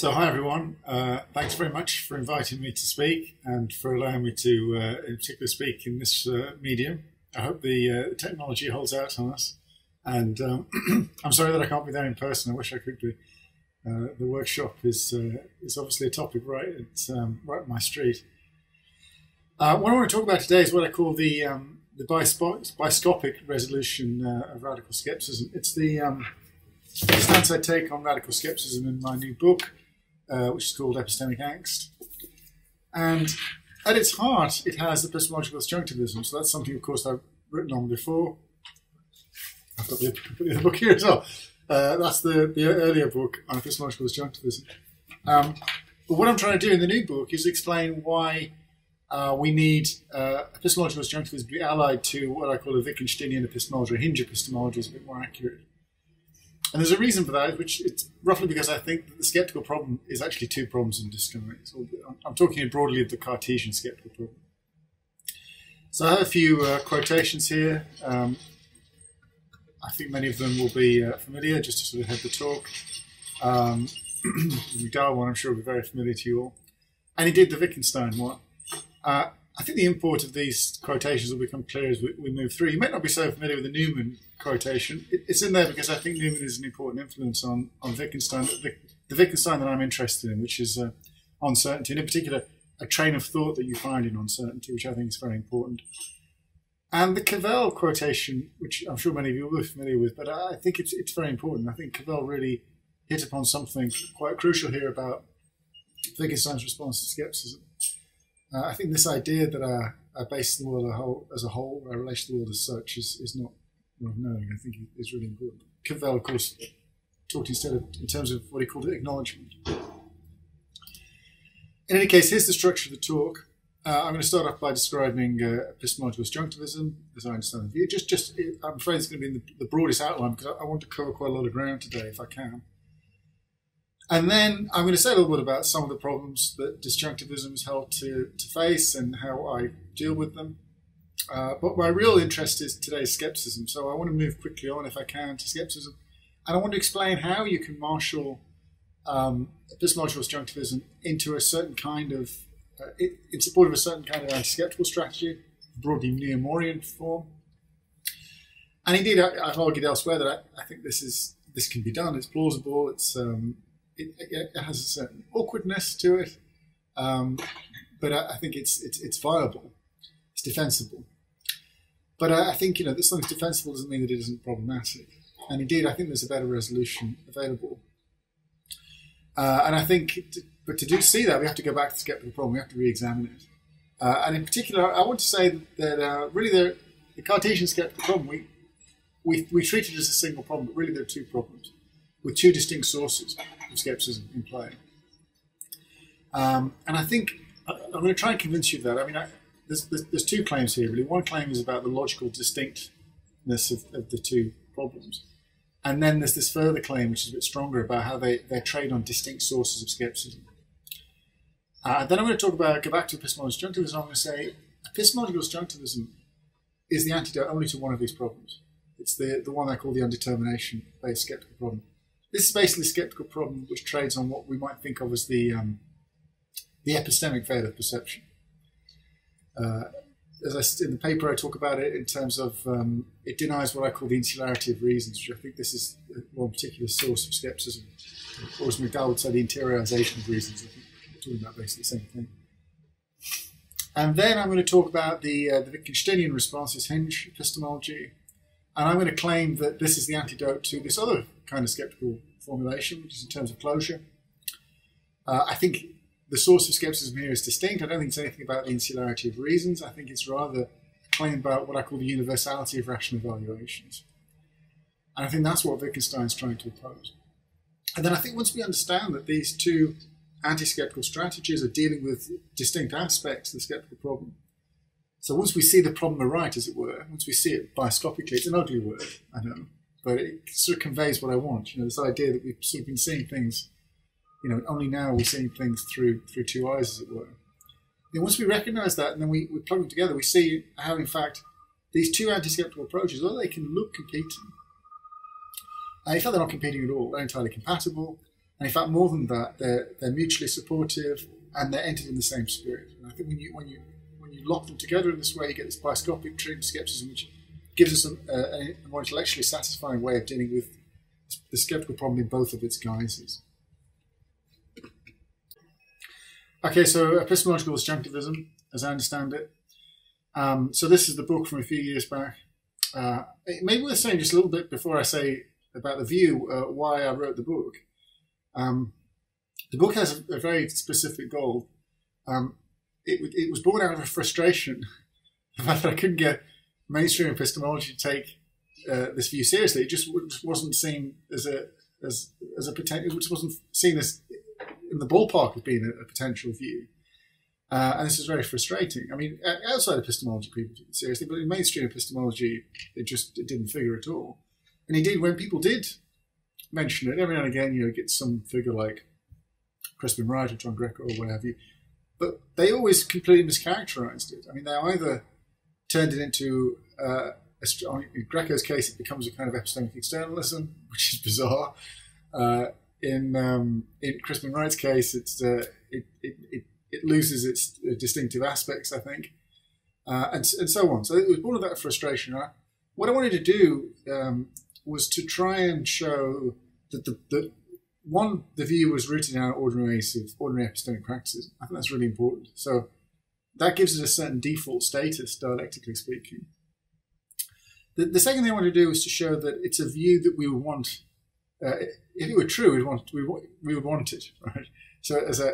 So, hi everyone. Uh, thanks very much for inviting me to speak and for allowing me to, uh, in particular, speak in this uh, medium. I hope the uh, technology holds out on us. And um, I'm sorry that I can't be there in person. I wish I could be. Uh, the workshop is uh, is obviously a topic right it's um, right up my street. what I want to talk about today is what I call the um, the biscopic resolution of radical skepticism. It's the um, the stance I take on radical skepticism in my new book, uh, which is called Epistemic Angst. And at its heart, it has epistemological disjunctivism. So that's something, of course, I've written on before. I've got the, the book here as well. Uh, that's the, the earlier book on epistemological disjunctivism. Um, but what I'm trying to do in the new book is explain why uh, we need uh, epistemological disjunctivism to be allied to what I call a Wittgensteinian epistemology, or hinge epistemology is a bit more accurate. And there's a reason for that, which it's roughly because I think that the skeptical problem is actually two problems in discriminate. So I'm talking broadly of the Cartesian skeptical problem. So I have a few uh, quotations here. Um, I think many of them will be uh, familiar, just to sort of head the talk. Um, the one, I'm sure, will be very familiar to you all. And indeed, the Wittgenstein one. Uh, I think the import of these quotations will become clear as we, we, move through. You may not be so familiar with the Newman quotation. It, it's in there because I think Newman is an important influence on, on Wittgenstein, the, the Wittgenstein that I'm interested in, which is uh, On Certainty, and in particular, a train of thought that you find in On Certainty, which I think is very important. And the Cavell quotation, which I'm sure many of you will be familiar with, but I think it's, it's very important. I think Cavell really hit upon something quite crucial here about Wittgenstein's response to skepticism. Uh, I think this idea that our, our base the world as a whole, as a whole our relation to the world as such, is, is not worth knowing. I think is really important. Cavell, of course, talked instead of in terms of what he called acknowledgement. In any case, here's the structure of the talk. Uh, I'm going to start off by describing uh, epistemological disjunctivism, as I understand the view. Just, just, I'm afraid it's going to be in the, the broadest outline because I, I want to cover quite a lot of ground today, if I can. And then I'm going to say a little bit about some of the problems that disjunctivism is held to, to face and how I deal with them. Uh, but my real interest is today's skepticism. So I want to move quickly on, if I can, to skepticism. And I want to explain how you can marshal um, epistemological disjunctivism into a certain kind of, uh, in support of a certain kind of anti-skeptical strategy, broadly neo-Morean form. And indeed, I, have argued elsewhere that I, I, think this is this can be done. It's plausible. It's um, it, it, has a certain awkwardness to it, um, but I, I, think it's, it's it's viable, it's defensible. But I, I think you know that something's defensible doesn't mean that it isn't problematic, and indeed I think there's a better resolution available. Uh, and I think, to, but to do see that, we have to go back to the skeptical problem. We have to re-examine it. Uh, and in particular, I want to say that uh, really the, the Cartesian skeptical problem, we, we, we treat it as a single problem, but really there are two problems with two distinct sources of skepticism in play. Um, and I think I, am going to try and convince you of that. I mean, I, there's, there's, there's, two claims here, really. One claim is about the logical distinctness of, of, the two problems. And then there's this further claim, which is a bit stronger, about how they, they trade on distinct sources of skepticism. Uh, then I'm going to talk about, go back to epistemological disjunctivism. I'm going to say epistemological disjunctivism is the antidote only to one of these problems. It's the, the one I call the underdetermination based skeptical problem. This is basically a skeptical problem which trades on what we might think of as the um, the epistemic veil of perception. Uh, as I, in the paper, I talk about it in terms of um, it denies what I call the insularity of reasons, which I think this is one particular source of skepticism. Or as McDowell would say, the interiorization of reasons. I think we're talking about basically the same thing. And then I'm going to talk about the, uh, the Wittgensteinian responses, hinge epistemology, and I'm going to claim that this is the antidote to this other kind of skeptical formulation, which is in terms of closure. Uh, I think the source of skepticism here is distinct. I don't think it's anything about the insularity of reasons. I think it's rather a claim about what I call the universality of rational evaluations. And I think that's what Wittgenstein's trying to oppose. And then I think once we understand that these two anti-skeptical strategies are dealing with distinct aspects of the skeptical problem, so once we see the problem aright, as it were, once we see it biscopically, it's an ugly word, I know, but it sort of conveys what I want. You know, this idea that we've sort of been seeing things, you know, only now we're seeing things through through two eyes, as it were. And once we recognise that, and then we, we plug them together, we see how, in fact, these two anti-skeptical approaches, although they can look competing, in fact they're not competing at all. They're entirely compatible. And in fact, more than that, they're, they're mutually supportive and they're entered in the same spirit. And I think when you, when you, when you lock them together in this way, you get this biscopic trim skepticism, which gives us a, more intellectually satisfying way of dealing with the skeptical problem in both of its guises. Okay, so epistemological disjunctivism, as I understand it. Um, so this is the book from a few years back. Uh, maybe worth saying just a little bit before I say about the view uh, why I wrote the book. Um, the book has a, a very specific goal. Um, it, it, was born out of a frustration, that I couldn't get mainstream epistemology to take uh, this view seriously. It just, wasn't seen as a as as a potential. It wasn't seen as in the ballpark of being a, a potential view. Uh, and this is very frustrating. I mean, outside epistemology, people took it seriously, but in mainstream epistemology, it just it didn't figure at all. And indeed, when people did mention it, every now and again, you know, get some figure like Crispin Wright or John Greco or what have you, but they always completely mischaracterized it. I mean, they either turned it into, uh, in Greco's case, it becomes a kind of epistemic externalism, which is bizarre. Uh, in um, in Crispin Wright's case, it's uh, it, it, it, it, loses its uh, distinctive aspects, I think, uh, and and so on. So it was born of that frustration. What I wanted to do um, was to try and show that the, the one the view was rooted in our ordinary ordinary epistemic practices. I think that's really important. So that gives it a certain default status, dialectically speaking. The, the second thing I want to do is to show that it's a view that we would want uh, if it were true, we'd want, we, we would want it, right? So as I,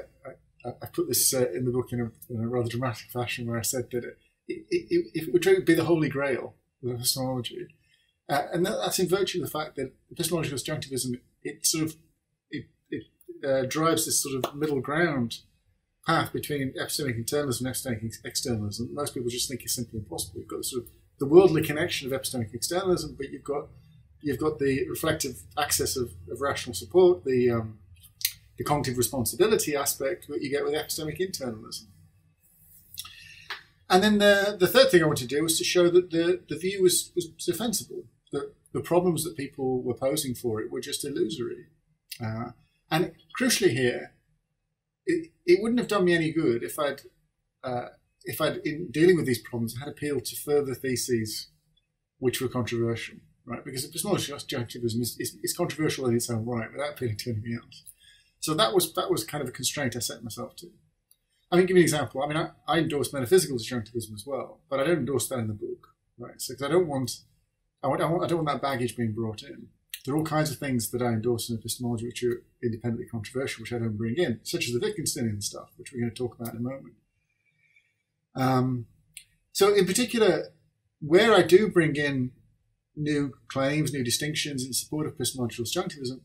I, I put this uh, in the book in a, in a, rather dramatic fashion where I said that it, it, it, if it were true, it would be the holy grail of epistemology. Uh, and that, that's in virtue of the fact that epistemological disjunctivism, it sort of it, uh, drives this sort of middle ground path between epistemic internalism and epistemic externalism. Most people just think is simply impossible. You've got sort of the worldly connection of epistemic externalism, but you've got you've got the reflective access of, of rational support, the um, the cognitive responsibility aspect that you get with epistemic internalism. And then the, the third thing I wanted to do was to show that the, the view was, was defensible, that the problems that people were posing for it were just illusory. Uh, and crucially here, it, it wouldn't have done me any good if I'd, uh, if I'd, in dealing with these problems, had appealed to further theses which were controversial right? Because epistemological disjunctivism is, is, is, controversial in its own right without appealing to anything else. So that was that was kind of a constraint I set myself to. I mean, give me an example. I mean, I, I endorse metaphysical disjunctivism as well, but I don't endorse that in the book, right? So because I don't want, I want, I want, I don't want that baggage being brought in. There are all kinds of things that I endorse in epistemology which are independently controversial, which I don't bring in, such as the Wittgensteinian stuff, which we're going to talk about in a moment. Um, so, in particular, where I do bring in new claims, new distinctions in support of epistemological disjunctivism,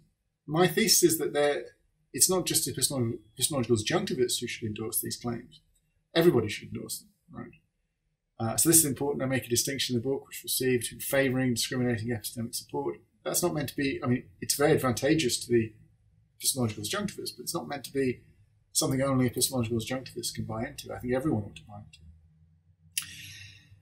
my thesis is that it's not just epistemological, epistemological disjunctivists who should endorse these claims. Everybody should endorse them, right? Uh, so this is important. I make a distinction in the book, which received favouring discriminating epistemic support. That's not meant to be. I mean, it's very advantageous to the epistemological disjunctivists, but it's not meant to be something only epistemological disjunctivists can buy into. I think everyone ought to buy into.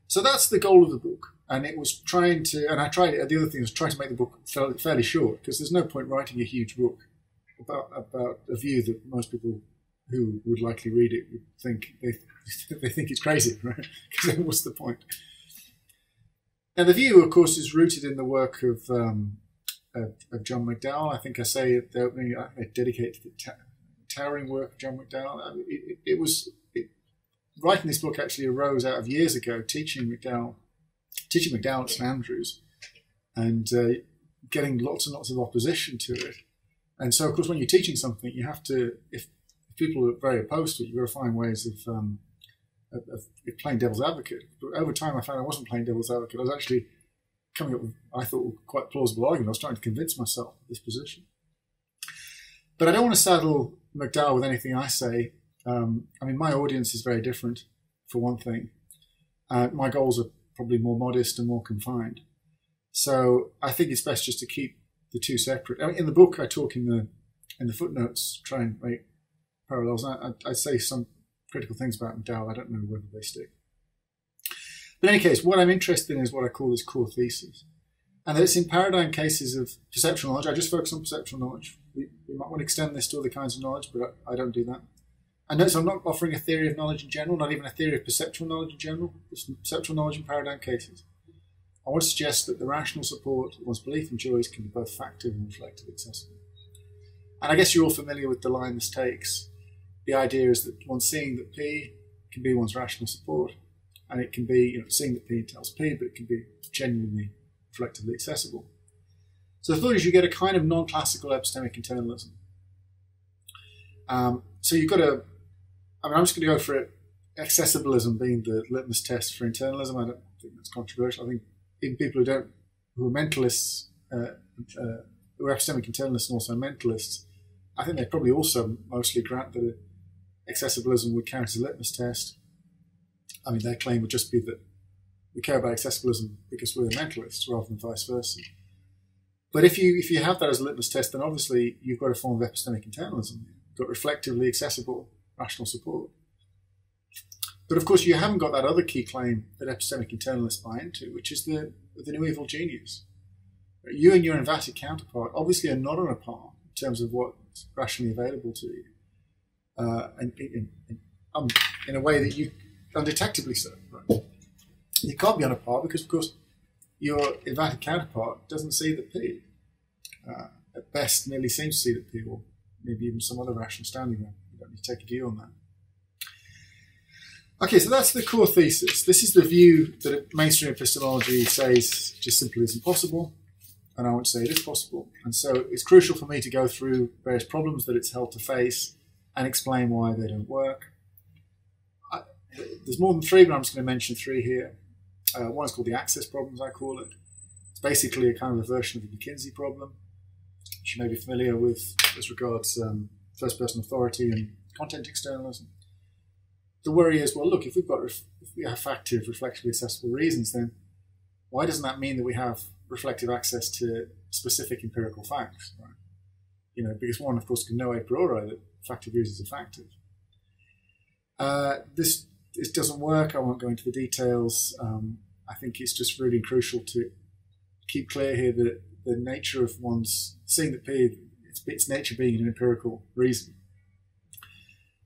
So that's the goal of the book and it was trying to, and I tried. The other thing was trying to make the book fairly short because there's no point writing a huge book about about a view that most people who would likely read it would think they they think it's crazy, right? Because what's the point? And the view, of course, is rooted in the work of um, of, of, John McDowell. I think I say at the opening, I, dedicate to the ta- towering work of John McDowell. I mean, it, it, was it, writing this book actually arose out of years ago teaching McDowell teaching McDowell at St Andrews and uh, getting lots and lots of opposition to it. And so, of course, when you're teaching something, you have to, if, if people are very opposed to it, you've got to find ways of, um, of, playing devil's advocate. But over time, I found I wasn't playing devil's advocate. I was actually coming up with, I thought, quite plausible argument. I was trying to convince myself of this position. But I don't want to saddle McDowell with anything I say. Um, I mean, my audience is very different, for one thing. Uh, my goals are probably more modest and more confined. So I think it's best just to keep the two separate. I mean, in the book, I talk in the in the footnotes, try and make parallels. I, I, I say some critical things about McDowell. I don't know whether they stick. But in any case, what I'm interested in is what I call this core thesis. and that it's in paradigm cases of perceptual knowledge. I just focus on perceptual knowledge. We, we might want to extend this to other kinds of knowledge, but I, I don't do that. And notice I'm not offering a theory of knowledge in general, not even a theory of perceptual knowledge in general, just perceptual knowledge in paradigm cases. I want to suggest that the rational support one's belief and choice can be both factive and reflective accessible. And I guess you're all familiar with the line this takes. The idea is that one's seeing that P can be one's rational support, and it can be, you know, seeing that P tells P, but it can be genuinely reflectively accessible. So the thought is you get a kind of non-classical epistemic internalism. Um, so you've got a, I mean, I'm just going to go for it, accessibilism being the litmus test for internalism. I don't think that's controversial. I think even people who don't, who are mentalists, uh, uh, who are epistemic internalists and also mentalists, I think they probably also mostly grant that accessibilism would count as a litmus test. I mean, their claim would just be that we care about accessibilism because we're mentalists rather than vice versa. But if you if you have that as a litmus test, then obviously you've got a form of epistemic internalism. You've got reflectively accessible rational support. But of course, you haven't got that other key claim that epistemic internalists buy into, which is the the new evil genius. You and your envatted counterpart obviously are not on a par in terms of what's rationally available to you, uh, in, um, in, a way that you undetectably so. Right? You can't be on a par because, of course, your envatted counterpart doesn't see the P. Uh, at best, merely seems to see that P, or maybe even some other rational standing there. You don't need to take a view on that. Okay, so that's the core thesis. This is the view that mainstream epistemology says just simply isn't possible, and I won't say it is possible. And so it's crucial for me to go through various problems that it's held to face and explain why they don't work. I, there's more than three, but I'm just going to mention three here. Uh, one is called the access problems, I call it. It's basically a kind of a version of the McKinsey problem, which you may be familiar with as regards um, first person authority and content externalism. The worry is, well, look, if we've got ref- if we have factive, reflectively accessible reasons, then why doesn't that mean that we have reflective access to specific empirical facts? Right? You know, because one, of course, can know a priori that factive reasons are factive. Uh, this it doesn't work. I won't go into the details. Um, I think it's just really crucial to keep clear here that the nature of one's seeing that P, its, its nature being an empirical reason.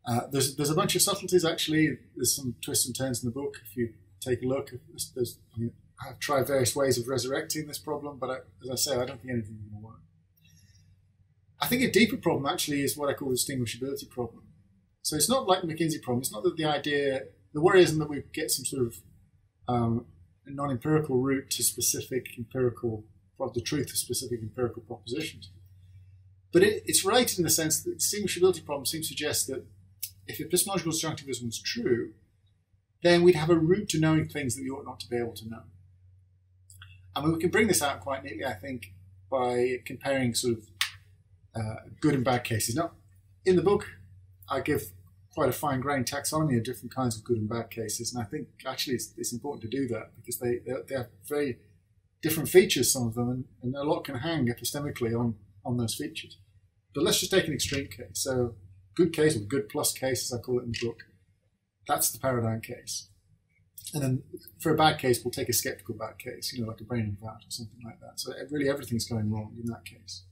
Uh, there's there's a bunch of subtleties actually. There's some twists and turns in the book. If you take a look, there's, there's I mean, I've tried various ways of resurrecting this problem, but I, as I say, I don't think anything. I think a deeper problem actually is what I call the distinguishability problem. So it's not like the McKinsey problem. It's not that the idea, the worry isn't that we get some sort of um, non-empirical route to specific empirical, or the truth of specific empirical propositions. But it, it's related in the sense that the distinguishability problem seems to suggest that if epistemological disjunctivism was true, then we'd have a route to knowing things that we ought not to be able to know. Mean, we can bring this out quite neatly, I think, by comparing sort of uh, good and bad cases. Now, in the book, I give quite a fine grained taxonomy of different kinds of good and bad cases, and I think actually it's, it's important to do that because they, they, they have very different features, some of them, and, and, a lot can hang epistemically on, on those features. But let's just take an extreme case. So, good case, or good plus case, as I call it in the book, that's the paradigm case. And then for a bad case, we'll take a skeptical bad case, you know, like a brain in a vat or something like that. So, really, everything's going wrong in that case.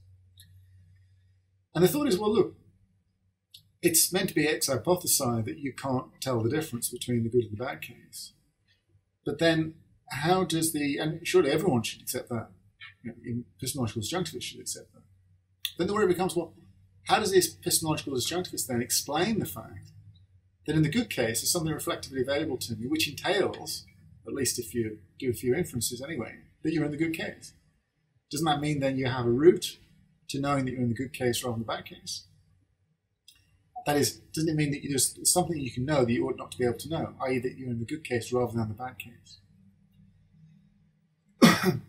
And the thought is, well, look, it's meant to be ex hypothesi that you can't tell the difference between the good and the bad case. But then, how does the, and surely everyone should accept that, you know, epistemological disjunctivists should accept that. Then the worry becomes, well, how does this epistemological disjunctivist then explain the fact that in the good case there's something reflectively available to me, which entails, at least if you do a few inferences anyway, that you're in the good case? Doesn't that mean then you have a route to knowing that you're in the good case rather than the bad case? That is, doesn't it mean that there's something you can know that you ought not to be able to know, i.e., that you're in the good case rather than the bad case?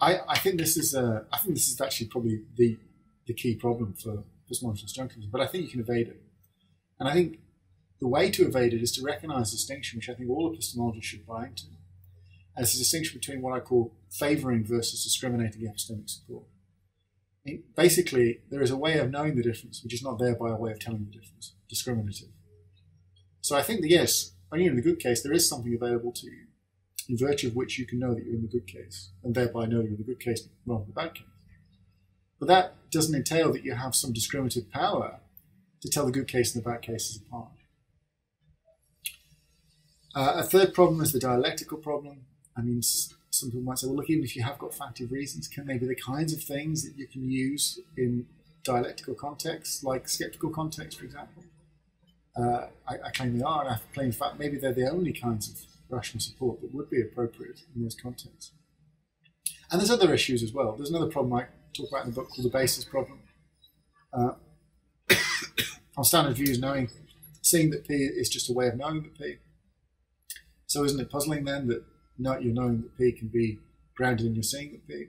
I, I think this is a, I think this is actually probably the the key problem for epistemological disjunctivism, but I think you can evade it. And I think the way to evade it is to recognize a distinction, which I think all epistemologists should buy into. as a distinction between what I call favoring versus discriminating epistemic support basically, there is a way of knowing the difference, which is not there by a way of telling the difference, discriminative. So I think that yes, you're in the good case, there is something available to you. in virtue of which you can know that you're in the good case, and thereby know you're in the good case rather than the bad case. But that doesn't entail that you have some discriminative power to tell the good case and the bad cases apart. Uh, a third problem is the dialectical problem. I mean, some people might say, well, look, even if you have got factive reasons, can they be the kinds of things that you can use in dialectical contexts, like skeptical contexts, for example? Uh, I, I, claim they are, and I claim, in fact, maybe they're the only kinds of rational support that would be appropriate in those contexts. And there's other issues as well. There's another problem I talk about in the book called the basis problem. Uh, our standard views, knowing, seeing that P is just a way of knowing that P. So isn't it puzzling then that not you're knowing that P can be grounded in your seeing that P?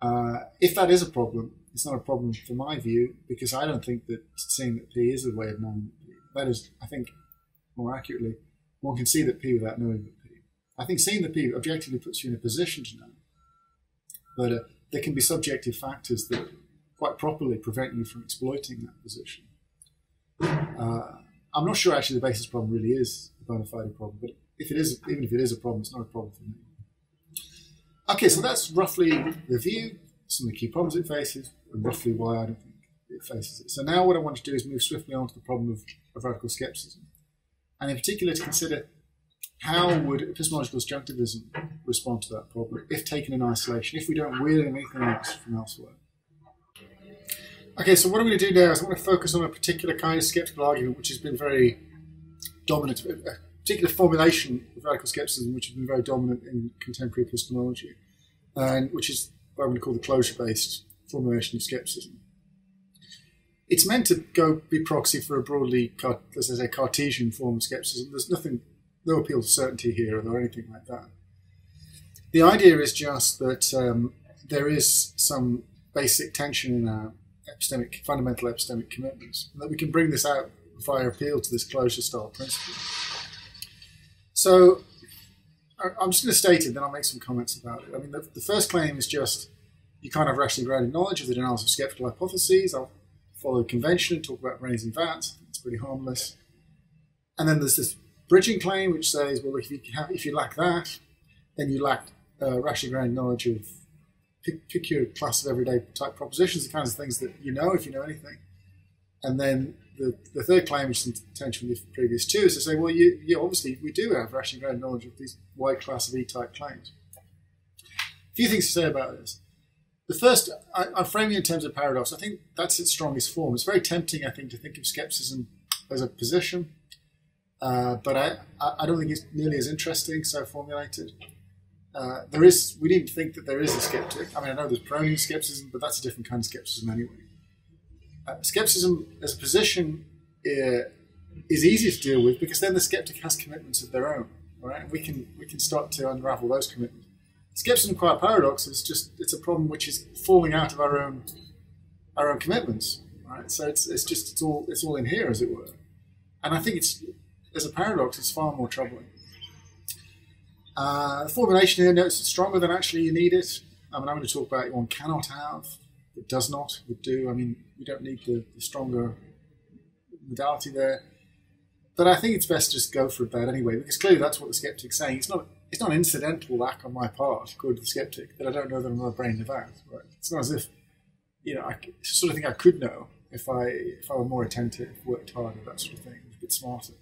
Uh, if that is a problem, it's not a problem from my view because I don't think that seeing that P is a way of knowing that P. That is, I think, more accurately, one can see that P without knowing that P. I think seeing that P objectively puts you in a position to know, but uh, there can be subjective factors that quite properly prevent you from exploiting that position. Uh, I'm not sure actually the basis problem really is a bona fide problem, but if it is, even if it is a problem, it's not a problem for me. Okay, so that's roughly the view, some of the key problems it faces, and roughly why I don't think it faces it. So now what I want to do is move swiftly on to the problem of, of radical skepticism, and in particular to consider how would epistemological disjunctivism respond to that problem if taken in isolation, if we don't wheel in anything else from elsewhere. Okay, so what I'm going to do now is I want to focus on a particular kind of skeptical argument which has been very dominant, a particular formulation of radical skepticism which has been very dominant in contemporary epistemology, and which is what I'm going to call the closure-based formulation of skepticism. It's meant to go be proxy for a broadly, as I say, Cartesian form of skepticism. There's nothing, no appeal to certainty here or anything like that. The idea is just that um, there is some basic tension in our epistemic, fundamental epistemic commitments, and that we can bring this out via appeal to this closure style principle. So I'm just going to state it, then I'll make some comments about it. I mean, the, the first claim is just you can't have rationally grounded knowledge of the denials of skeptical hypotheses. I'll follow convention and talk about brains and vats. It's pretty harmless. And then there's this bridging claim, which says, well, if you, have, if you lack that, then you lack uh, rationally grounded knowledge of pick, pick your class of everyday type propositions, the kinds of things that you know if you know anything. And then the, the third claim, which is in tension with the previous two, is to say, well, you, you obviously we do have rationally grounded knowledge of these wide class of E-type claims. A few things to say about this. The first, I, I'm framing it in terms of paradox. I think that's its strongest form. It's very tempting, I think, to think of skepticism as a position, uh, but I, I don't think it's nearly as interesting so formulated. Uh, there is, we need to think that there is a skeptic. I mean, I know there's Pyrrhonian skepticism, but that's a different kind of skepticism anyway. Uh, skepticism as a position uh, is easier to deal with because then the skeptic has commitments of their own, right? We can we can start to unravel those commitments. Skepticism, quite paradox, is just it's a problem which is falling out of our own our own commitments, right? So it's, it's just it's all it's all in here, as it were. And I think it's as a paradox, it's far more troubling. Uh, formulation here notes it's stronger than actually you need it. I mean, I'm going to talk about one cannot have, it does not, would do. I mean, we don't need the, the stronger modality there. But I think it's best just go for it that anyway, because clearly that's what the skeptic's saying. It's not it's not an incidental lack on my part, according to the skeptic, that I don't know that I'm not a brain devout. Right? It's not as if you know, I sort of think I could know if I if I were more attentive, worked harder, that sort of thing, a bit smarter.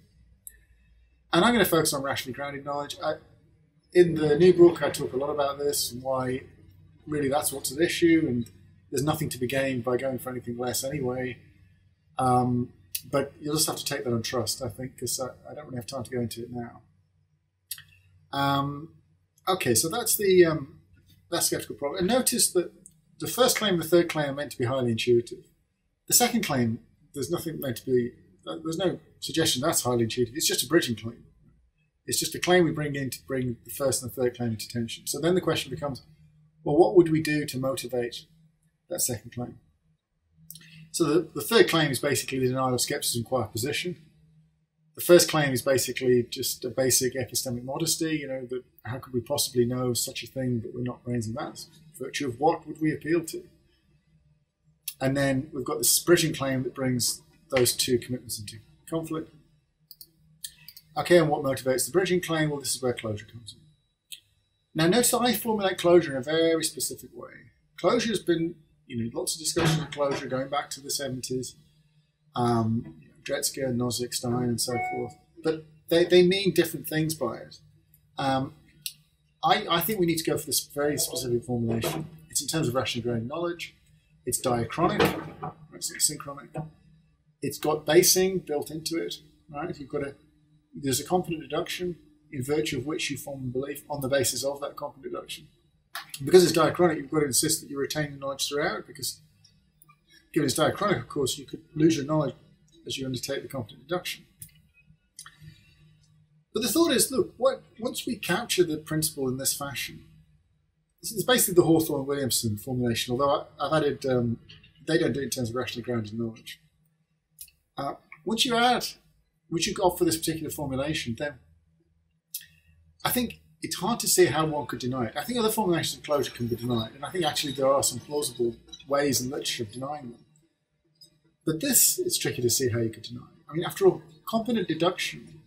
And I'm going to focus on rationally grounded knowledge. I, in the new book, I talk a lot about this and why really that's what's at issue, and there's nothing to be gained by going for anything less anyway. Um, but you'll just have to take that on trust, I think, because I, I, don't really have time to go into it now. Um, okay, so that's the um, that's skeptical problem. And notice that the first claim and the third claim are meant to be highly intuitive. The second claim, there's nothing meant to be. There's no suggestion that's highly intuitive. It's just a bridging claim. It's just a claim we bring in to bring the first and the third claim into tension. So then the question becomes, well, what would we do to motivate that second claim? So the, the third claim is basically the denial of skepticism qua position. The first claim is basically just a basic epistemic modesty, you know, that how could we possibly know such a thing but we're not brains and vats? Virtue of what would we appeal to? And then we've got this bridging claim that brings those two commitments into conflict. Okay, and what motivates the bridging claim? Well, this is where closure comes in. Now, notice I formulate closure in a very specific way. Closure has been, you know, lots of discussion of closure going back to the 70s. Um, Dretske, Nozick, Stine, and so forth. But they, they mean different things by it. Um, I, I think we need to go for this very specific formulation. It's in terms of rationally grounded knowledge. It's diachronic, it's synchronic. It's got basing built into it, right? You've got a there's a competent deduction in virtue of which you form a belief on the basis of that competent deduction. Because it's diachronic, you've got to insist that you retain the knowledge throughout, because given it's diachronic, of course, you could lose your knowledge as you undertake the competent deduction. But the thought is, look, what, once we capture the principle in this fashion, this is basically the Hawthorne-Williamson formulation, although I, have added, um, they don't do it in terms of rationally grounded knowledge. Uh, once you add, once you go for this particular formulation, then I think it's hard to see how one could deny it. I think other formulations of closure can be denied, and I think actually there are some plausible ways in literature of denying them. But this is tricky to see how you could deny. It. I mean, after all, competent deduction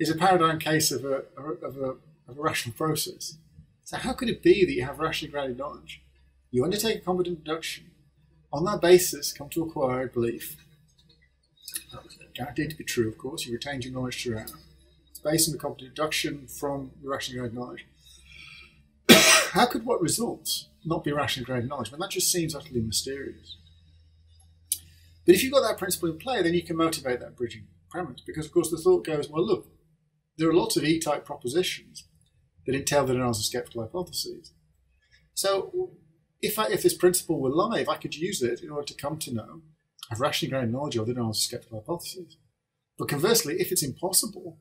is a paradigm case of a, of a, of a rational process. So how could it be that you have rationally grounded knowledge? You undertake a competent deduction. On that basis, come to acquired belief. Guaranteed to be true, of course. You retain your knowledge throughout. It's based on the competent deduction from your rationally grounded knowledge. how could what results not be rationally grounded knowledge? I that just seems utterly mysterious. But if you've got that principle in play, then you can motivate that bridging premise. Because, of course, the thought goes, well, look, there are lots of E-type propositions that entail the denials of skeptical hypotheses. So if, I, if this principle were live, I could use it in order to come to know, have rationally grounded knowledge of the denials of skeptical hypotheses. But conversely, if it's impossible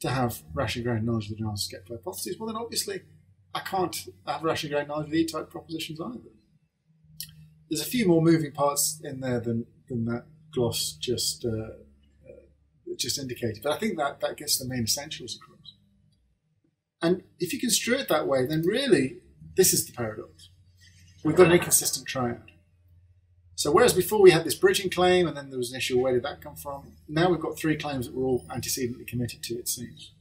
to have rationally grounded knowledge of the of skeptical hypotheses, well, then obviously I can't have rationally grounded knowledge of the E-type propositions either. There's a few more moving parts in there than, than that gloss just uh, just indicated. But I think that, that gets the main essentials across. And if you construe it that way, then really, this is the paradox. We've got an inconsistent triad. So whereas before we had this bridging claim, and then there was an issue, where did that come from? Now we've got three claims that we're all antecedently committed to, it seems.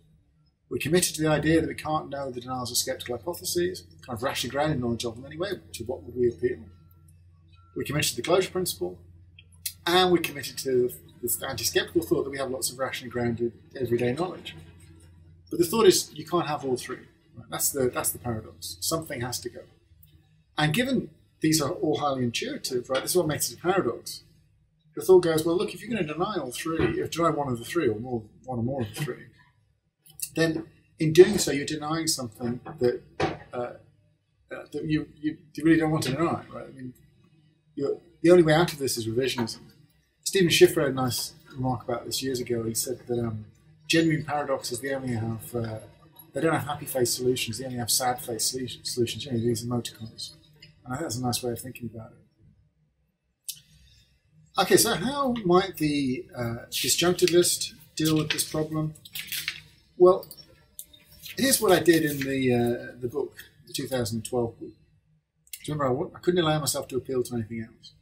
We're committed to the idea that we can't know the denials of skeptical hypotheses, kind of rationally grounded knowledge of them anyway, to what would we appeal? We're committed to the closure principle, and we're committed to this anti-skeptical thought that we have lots of rationally grounded everyday knowledge. But the thought is you can't have all three. Right? That's the that's the paradox. Something has to go. And given these are all highly intuitive, right? This is what makes it a paradox. The thought goes, well, look, if you're going to deny all three, if deny one of the three or more, one or more of the three, then in doing so, you're denying something that uh, uh, that you, you, you really don't want to deny, right? I mean, the only way out of this is revisionism. Stephen Schiffer had a nice remark about this years ago. He said that um, genuine paradoxes they only have uh, they don't have happy face solutions. They only have sad face solutions. You know, these emoticons. That's a nice way of thinking about it. Okay, so how might the uh, disjunctivist deal with this problem? Well, here's what I did in the uh, the book, the 2012 book. Remember, I, I couldn't allow myself to appeal to anything else.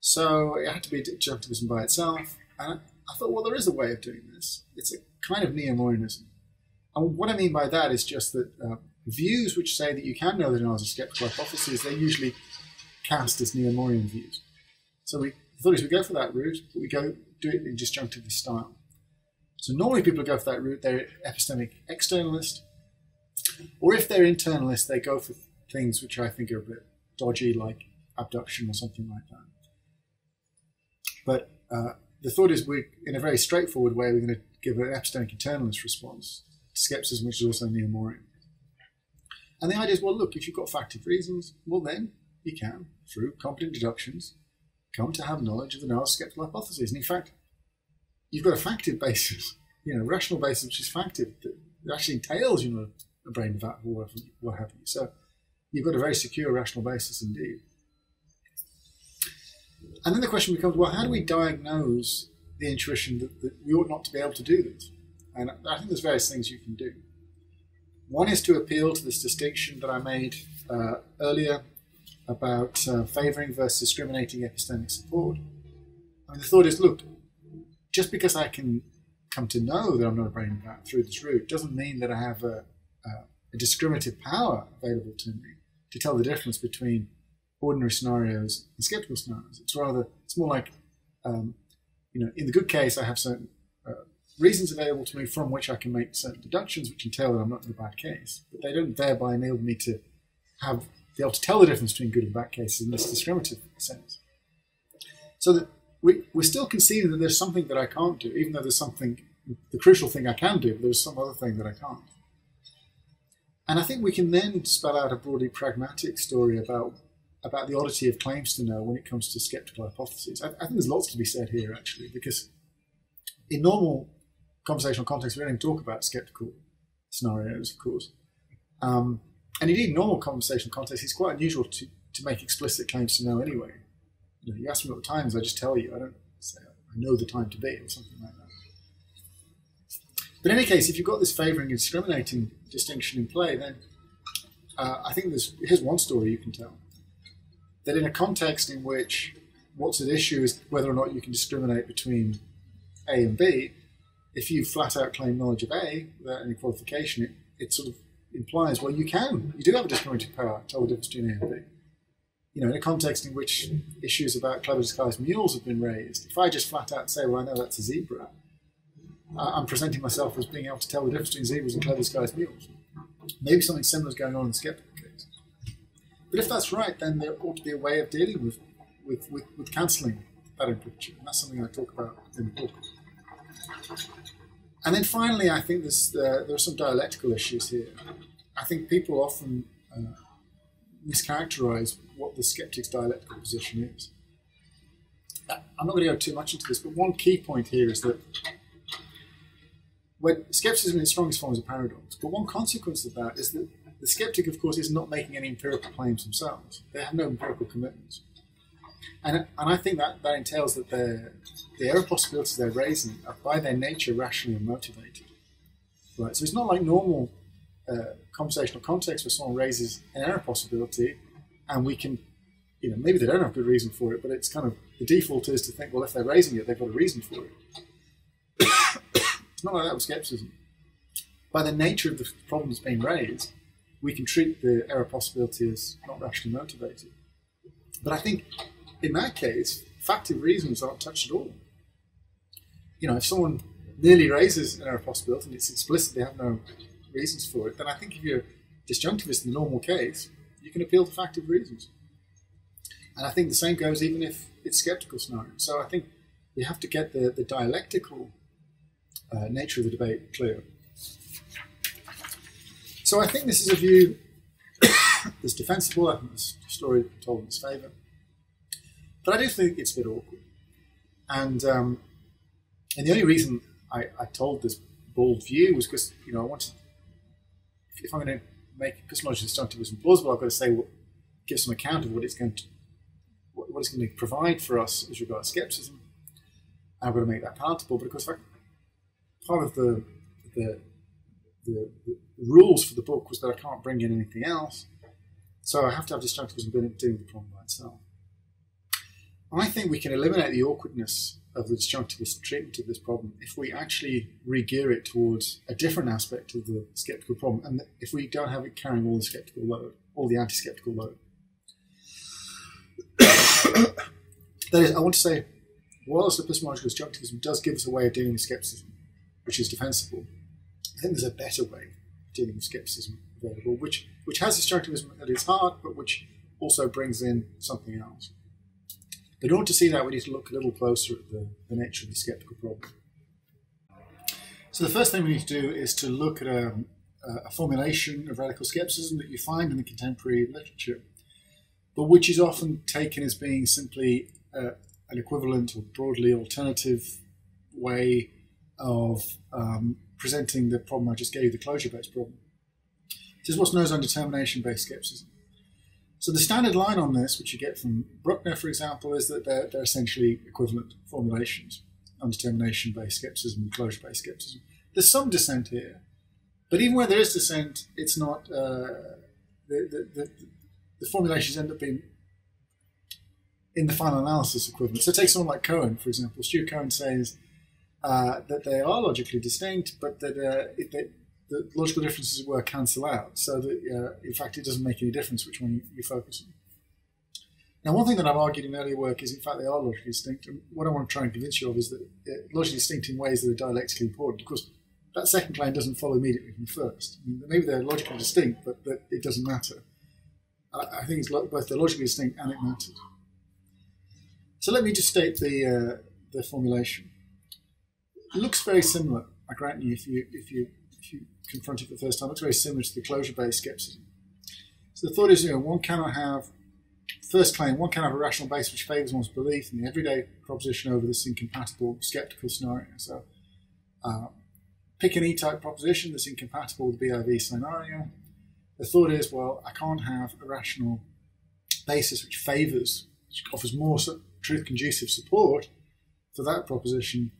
So it had to be disjunctivism by itself. And I thought, well, there is a way of doing this. It's a kind of neo-Moreanism. And what I mean by that is just that uh, views which say that you can know the denials of skeptical hypotheses, they're usually cast as neo-Morean views. So we thought is we go for that route, but we go do it in disjunctivist style. So normally people go for that route, they're epistemic externalist, or if they're internalist, they go for things which I think are a bit dodgy, like abduction or something like that. But uh, the thought is we, in a very straightforward way, we're going to give an epistemic internalist response to skepticism, which is also neo-Morean. And the idea is, well, look, if you've got factive reasons, well, then you can, through competent deductions, come to have knowledge of the null skeptical hypothesis. And in fact, you've got a factive basis, you know, rational basis which is factive that actually entails, you know, a brain vat or what have you. So you've got a very secure rational basis indeed. And then the question becomes, well, how do we diagnose the intuition that, that we ought not to be able to do this? And I think there's various things you can do. One is to appeal to this distinction that I made uh, earlier about uh, favouring versus discriminating epistemic support. I mean, the thought is, look, just because I can come to know that I'm not a brain vat through this route doesn't mean that I have a, a, a discriminative power available to me to tell the difference between ordinary scenarios and skeptical scenarios. It's rather, it's more like, um, you know, in the good case, I have certain reasons available to me from which I can make certain deductions, which entail that I'm not in a bad case. But they don't thereby enable me to have be able to tell the difference between good and bad cases in this discriminative sense. So that we, we're still conceding that there's something that I can't do, even though there's something, the crucial thing I can do, there's some other thing that I can't. And I think we can then spell out a broadly pragmatic story about about the oddity of claims to know when it comes to skeptical hypotheses. I, I think there's lots to be said here, actually, because in normal conversational context, we don't even talk about skeptical scenarios, of course. Um, and indeed, normal conversational context, it's quite unusual to, to make explicit claims to know anyway. You, know, you ask me what the time is, I just tell you. I don't say I know the time to be or something like that. But in any case, if you've got this favouring and discriminating distinction in play, then uh, I think there's here's one story you can tell. That in a context in which what's at issue is whether or not you can discriminate between A and B, if you flat out claim knowledge of A without any qualification, it, it sort of implies, well, you can, you do have a discriminative power to tell the difference between A and B. You know, in a context in which issues about clever disguised mules have been raised, if I just flat out say, well, I know that's a zebra, I'm presenting myself as being able to tell the difference between zebras and clever disguised mules. Maybe something similar is going on in the skeptical case. But if that's right, then there ought to be a way of dealing with, with, with, with cancelling that implication. And that's something I talk about in the book. And then finally, I think uh, there are some dialectical issues here. I think people often uh, mischaracterize what the skeptic's dialectical position is. I'm not going to go too much into this, but one key point here is that when skepticism in its strongest form is a paradox, but one consequence of that is that the skeptic, of course, is not making any empirical claims themselves. They have no empirical commitments. And, and I think that, that entails that the the error possibilities they're raising are by their nature rationally motivated. Right? So it's not like normal uh, conversational context where someone raises an error possibility and we can, you know, maybe they don't have a good reason for it, but it's kind of the default is to think, well, if they're raising it, they've got a reason for it. it's not like that with skepticism. By the nature of the problem that's being raised, we can treat the error possibility as not rationally motivated. But I think in that case, factive reasons aren't touched at all. You know, if someone merely raises an error possibility and it's explicit, they have no reasons for it, then I think if you're disjunctivist in the normal case, you can appeal to factive reasons. And I think the same goes even if it's skeptical scenario. So I think we have to get the, the dialectical uh, nature of the debate clear. So I think this is a view that's defensible. I think this story told in its favour. But I do think it's a bit awkward. And um, and the only reason I, I told this bold view was because you know I wanted if I'm going to make epistemology disjunctivism plausible, I've got to say what, give some account of what it's going to what, what it's going to provide for us as regards skepticism. I've got to make that palatable. But of course, part of the the, the the, rules for the book was that I can't bring in anything else, so I have to have disjunctivism doing the problem by itself. I think we can eliminate the awkwardness of the disjunctivist treatment of this problem if we actually re-gear it towards a different aspect of the skeptical problem, and if we don't have it carrying all the skeptical load, all the anti-skeptical load. that is, I want to say, whilst epistemological disjunctivism does give us a way of dealing with skepticism, which is defensible, I think there's a better way of dealing with skepticism available, which which has disjunctivism at its heart, but which also brings in something else. But in order to see that, we need to look a little closer at the, the nature of the skeptical problem. So the first thing we need to do is to look at a, a formulation of radical skepticism that you find in the contemporary literature, but which is often taken as being simply uh, an equivalent or broadly alternative way of um, presenting the problem I just gave, you, the closure-based problem. This is what's known as underdetermination-based skepticism. So the standard line on this, which you get from Brueckner, for example, is that they're, they're essentially equivalent formulations, underdetermination-based skepticism and closure-based skepticism. There's some dissent here, but even where there is dissent, it's not, uh, the, the, the, the, formulations end up being, in the final analysis, equivalent. So take someone like Cohen, for example. Stuart Cohen says uh, that they are logically distinct, but that uh, they, the logical differences were cancel out, so that uh, in fact it doesn't make any difference which one you, focus on. Now, one thing that I've argued in earlier work is in fact they are logically distinct, and what I want to try and convince you of is that they're logically distinct in ways that are dialectically important. Of course, that second claim doesn't follow immediately from the first. I mean, maybe they're logically distinct, but, but it doesn't matter. I, I think it's both they're logically distinct and it matters. So let me just state the uh, the formulation. It looks very similar. I grant you, if you if you if you confront it for the first time, it looks very similar to the closure-based skepticism. So the thought is, you know, one cannot have first claim, one can have a rational base which favours one's belief in the everyday proposition over this incompatible skeptical scenario. So uh, pick an E-type proposition that's incompatible with the BIV scenario. The thought is, well, I can't have a rational basis which favours, which offers more truth conducive support for that proposition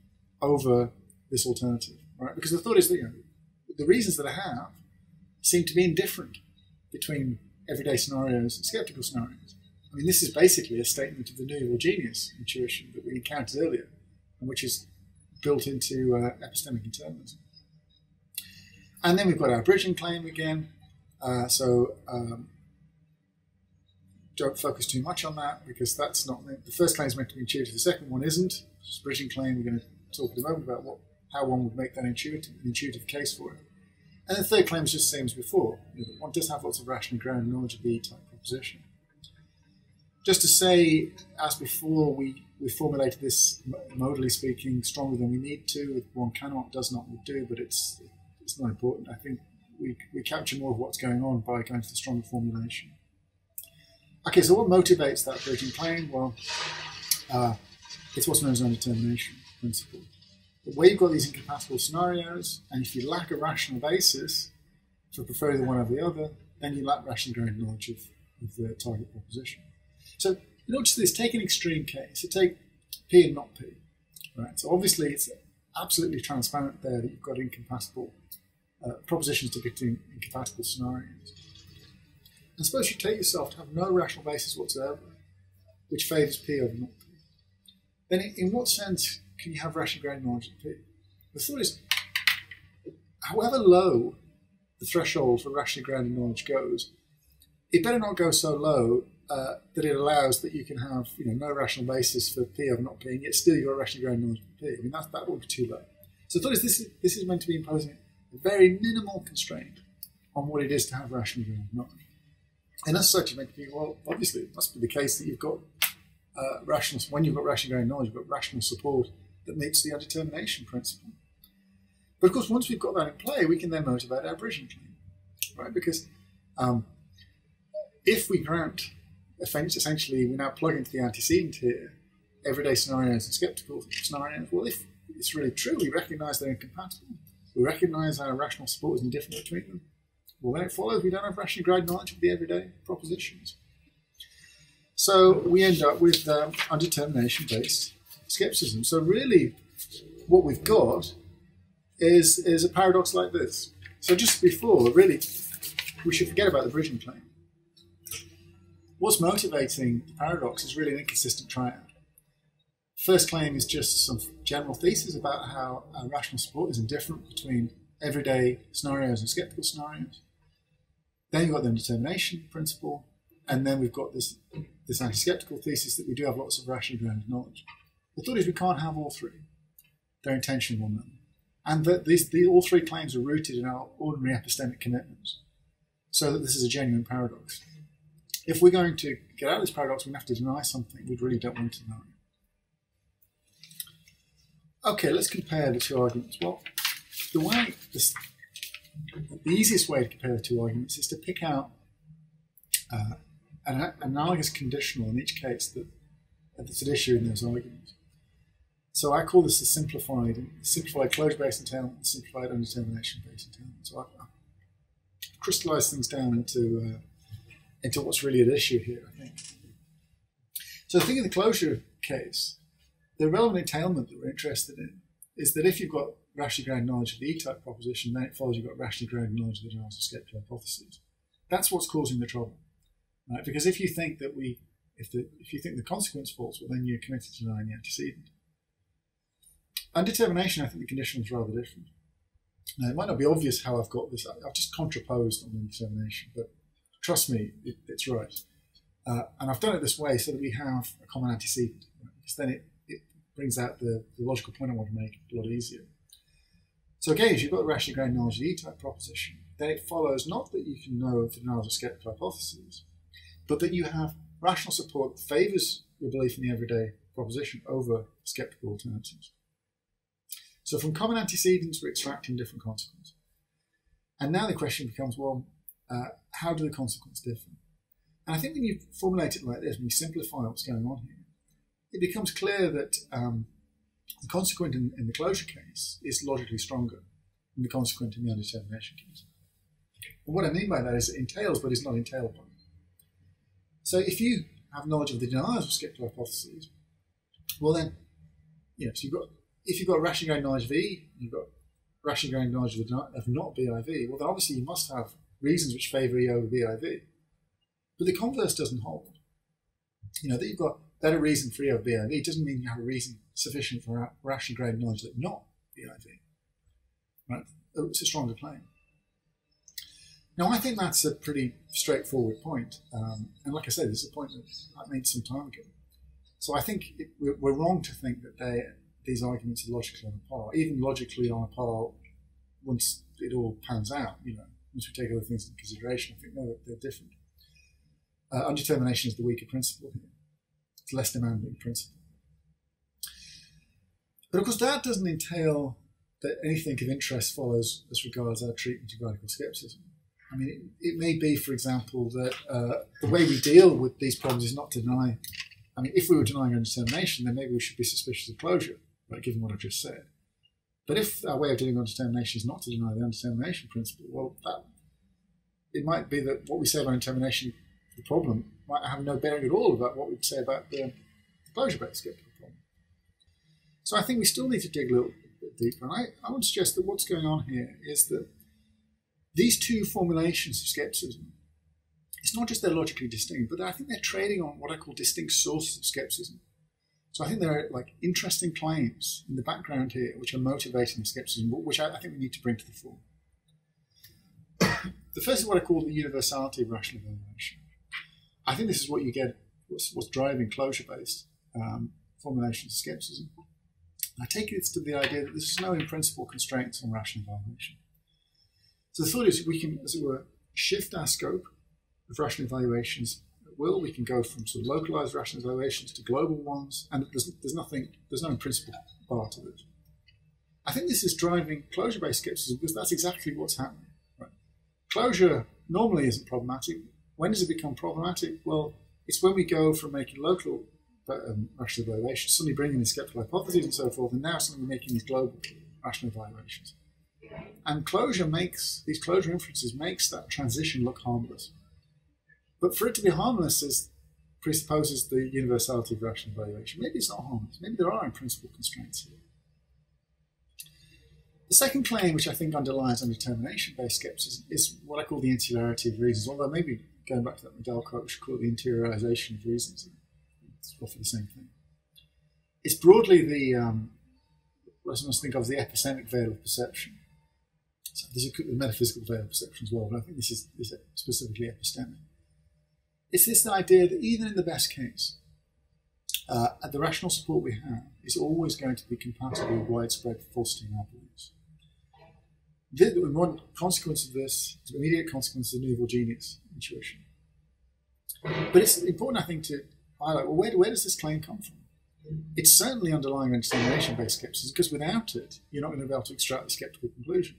over this alternative, right? Because the thought is that you know, the reasons that I have seem to be indifferent between everyday scenarios and skeptical scenarios. I mean, this is basically a statement of the new evil genius intuition that we encountered earlier, and which is built into uh, epistemic internalism. And then we've got our bridging claim again. Uh, so um, don't focus too much on that because that's not the first claim is meant to be intuitive. The second one isn't. It's bridging claim. We're going to talk in a moment about what how one would make that intuitive an intuitive case for it. And the third claim is just the same as before. You know, one does have lots of rational ground knowledge of the type proposition. Just to say, as before, we, we formulated this modally speaking stronger than we need to. One cannot, does not, would do, but it's it's not important. I think we, we capture more of what's going on by going to the stronger formulation. Okay, so what motivates that bridging claim? Well, uh, it's what's known as underdetermination principle. Where you've got these incompatible scenarios, and if you lack a rational basis for preferring the one over the other, then you lack rational ground knowledge of, of the target proposition. So do this, take an extreme case. So take P and not P. Right. So obviously it's absolutely transparent there that you've got incompatible uh, propositions depicting incompatible scenarios. And suppose you take yourself to have no rational basis whatsoever, which favours P over not P. Then in what sense can you have ground knowledge of P? The thought is, however low the threshold for rational grounded knowledge goes, it better not go so low uh, that it allows that you can have you know no rational basis for P of not and yet still you've got rational grounded knowledge of P. I mean, that, that would be too low. So the thought is, this is, this is meant to be imposing a very minimal constraint on what it is to have rational grounded knowledge. And as such, you make think, well, obviously, it must be the case that you've got uh, rational, when you've got rational grounded knowledge, you've got rational support that meets the underdetermination principle. But of course, once we've got that in play, we can then motivate our bridging claim, right? Because um, if we grant, offense, essentially, we now plug into the antecedent here, everyday scenarios and skeptical scenarios, well, if it's really true, we recognize they're incompatible, we recognize our rational support is indifferent between them, well, then it follows we don't have rational grade knowledge of the everyday propositions. So we end up with um, underdetermination based skepticism. So, really, what we've got is, is a paradox like this. So, just before, really, we should forget about the bridging claim. What's motivating the paradox is really an inconsistent triad. First claim is just some general thesis about how rational support is indifferent between everyday scenarios and skeptical scenarios. Then you've got the underdetermination principle, and then we've got this, this anti-skeptical thesis that we do have lots of rational grounded knowledge. The thought is we can't have all three. They're intentional on them. And that these, all three claims are rooted in our ordinary epistemic commitments. So that this is a genuine paradox. If we're going to get out of this paradox, we have to deny something we really don't want to deny. Okay, let's compare the two arguments. Well, the way this, the easiest way to compare the two arguments is to pick out uh, an analogous conditional in each case that, that's at issue in those arguments. So I call this a simplified simplified closure-based entailment simplified underdetermination-based entailment. So I, I crystallize things down into uh, into what's really at issue here, I think. So I think in the closure case, the relevant entailment that we're interested in is that if you've got rationally grounded knowledge of the E-type proposition, then it follows you've got rationally grounded knowledge of the general skeptical hypotheses. That's what's causing the trouble, right? Because if you think that we, if the if you think the consequence falls, well, then you're committed to denying the antecedent. Underdetermination, I think the condition is rather different. Now, it might not be obvious how I've got this. I've just contraposed on underdetermination, but trust me, it, it's right. Uh, and I've done it this way so that we have a common antecedent, right? because then it, it brings out the, the, logical point I want to make a lot easier. So again, if you've got a rationally grounded knowledge of the E-type proposition, then it follows not that you can know the denials of skeptical hypotheses, but that you have rational support that favours your belief in the everyday proposition over skeptical alternatives. So from common antecedents, we're extracting different consequences. And now the question becomes, well, uh, how do the consequences differ? And I think when you formulate it like this, when you simplify what's going on here, it becomes clear that um, the consequent in, in, the closure case is logically stronger than the consequent in the underdetermination case. And what I mean by that is it entails but it's not entailed by. So if you have knowledge of the denials of skeptical hypotheses, well then, you know, so you've got if you've got knowledge of E, you've got rationally grounded knowledge of, not BIV, well then obviously you must have reasons which favour E over BIV. But the converse doesn't hold. You know, that you've got better reason for E over BIV doesn't mean you have a reason sufficient for rationally grounded knowledge that not BIV. Right? Oh, it's a stronger claim. Now, I think that's a pretty straightforward point. Um, and like I said, it's a point that I made some time ago. So I think it, we're, wrong to think that they, these arguments are logically on a par, even logically on a par once it all pans out, you know, once we take other things into consideration. I think, no, they're different. Uh, underdetermination is the weaker principle here. It's less demanding principle. But of course, that doesn't entail that anything of interest follows as regards our treatment of radical skepticism. I mean, it, it may be, for example, that uh, the way we deal with these problems is not to deny. I mean, if we were denying underdetermination, then maybe we should be suspicious of closure, right, given what I've just said. But if our way of dealing with underdetermination is not to deny the underdetermination principle, well, that, it might be that what we say about underdetermination, the problem, might have no bearing at all about what we'd say about the, the closure-based skeptical problem. So I think we still need to dig a little bit deeper. And I, I would suggest that what's going on here is that these two formulations of skepticism, it's not just they're logically distinct, but I think they're trading on what I call distinct sources of skepticism. So I think there are like interesting claims in the background here which are motivating the skepticism, which I, I think we need to bring to the fore. the first is what I call the universality of rational evaluation. I think this is what you get, what's, what's driving closure-based um, formulations of skepticism. I take it to the idea that there's no in principle constraints on rational evaluation. So the thought is we can, as it were, shift our scope of rational evaluations at will. We can go from sort of localized rational evaluations to global ones, and there's, there's nothing, there's no principle bar to it. I think this is driving closure-based skepticism because that's exactly what's happening. Right? Closure normally isn't problematic. When does it become problematic? Well, it's when we go from making local um, rational evaluations, suddenly bringing in skeptical hypotheses and so forth, and now suddenly making these global rational evaluations. And closure makes, these closure inferences makes that transition look harmless. But for it to be harmless is, presupposes the universality of rational evaluation. Maybe it's not harmless. Maybe there are in principle constraints here. The second claim, which I think underlies underdetermination-based skepticism, is what I call the insularity of reasons, although maybe going back to that McDowell quote, we should call the interiorization of reasons. It's roughly the same thing. It's broadly the, um, what I think of the epistemic veil of perception. So there's a metaphysical veil of perception as well, but I think this is, this is specifically epistemic. It's this idea that even in the best case, uh, the rational support we have is always going to be compatible with widespread in our beliefs. The, one consequence of this, the immediate consequence of new evil genius intuition. But it's important, I think, to highlight well, where, where does this claim come from? It's certainly underlying underdetermination based skepticism because without it, you're not going to be able to extract the skeptical conclusion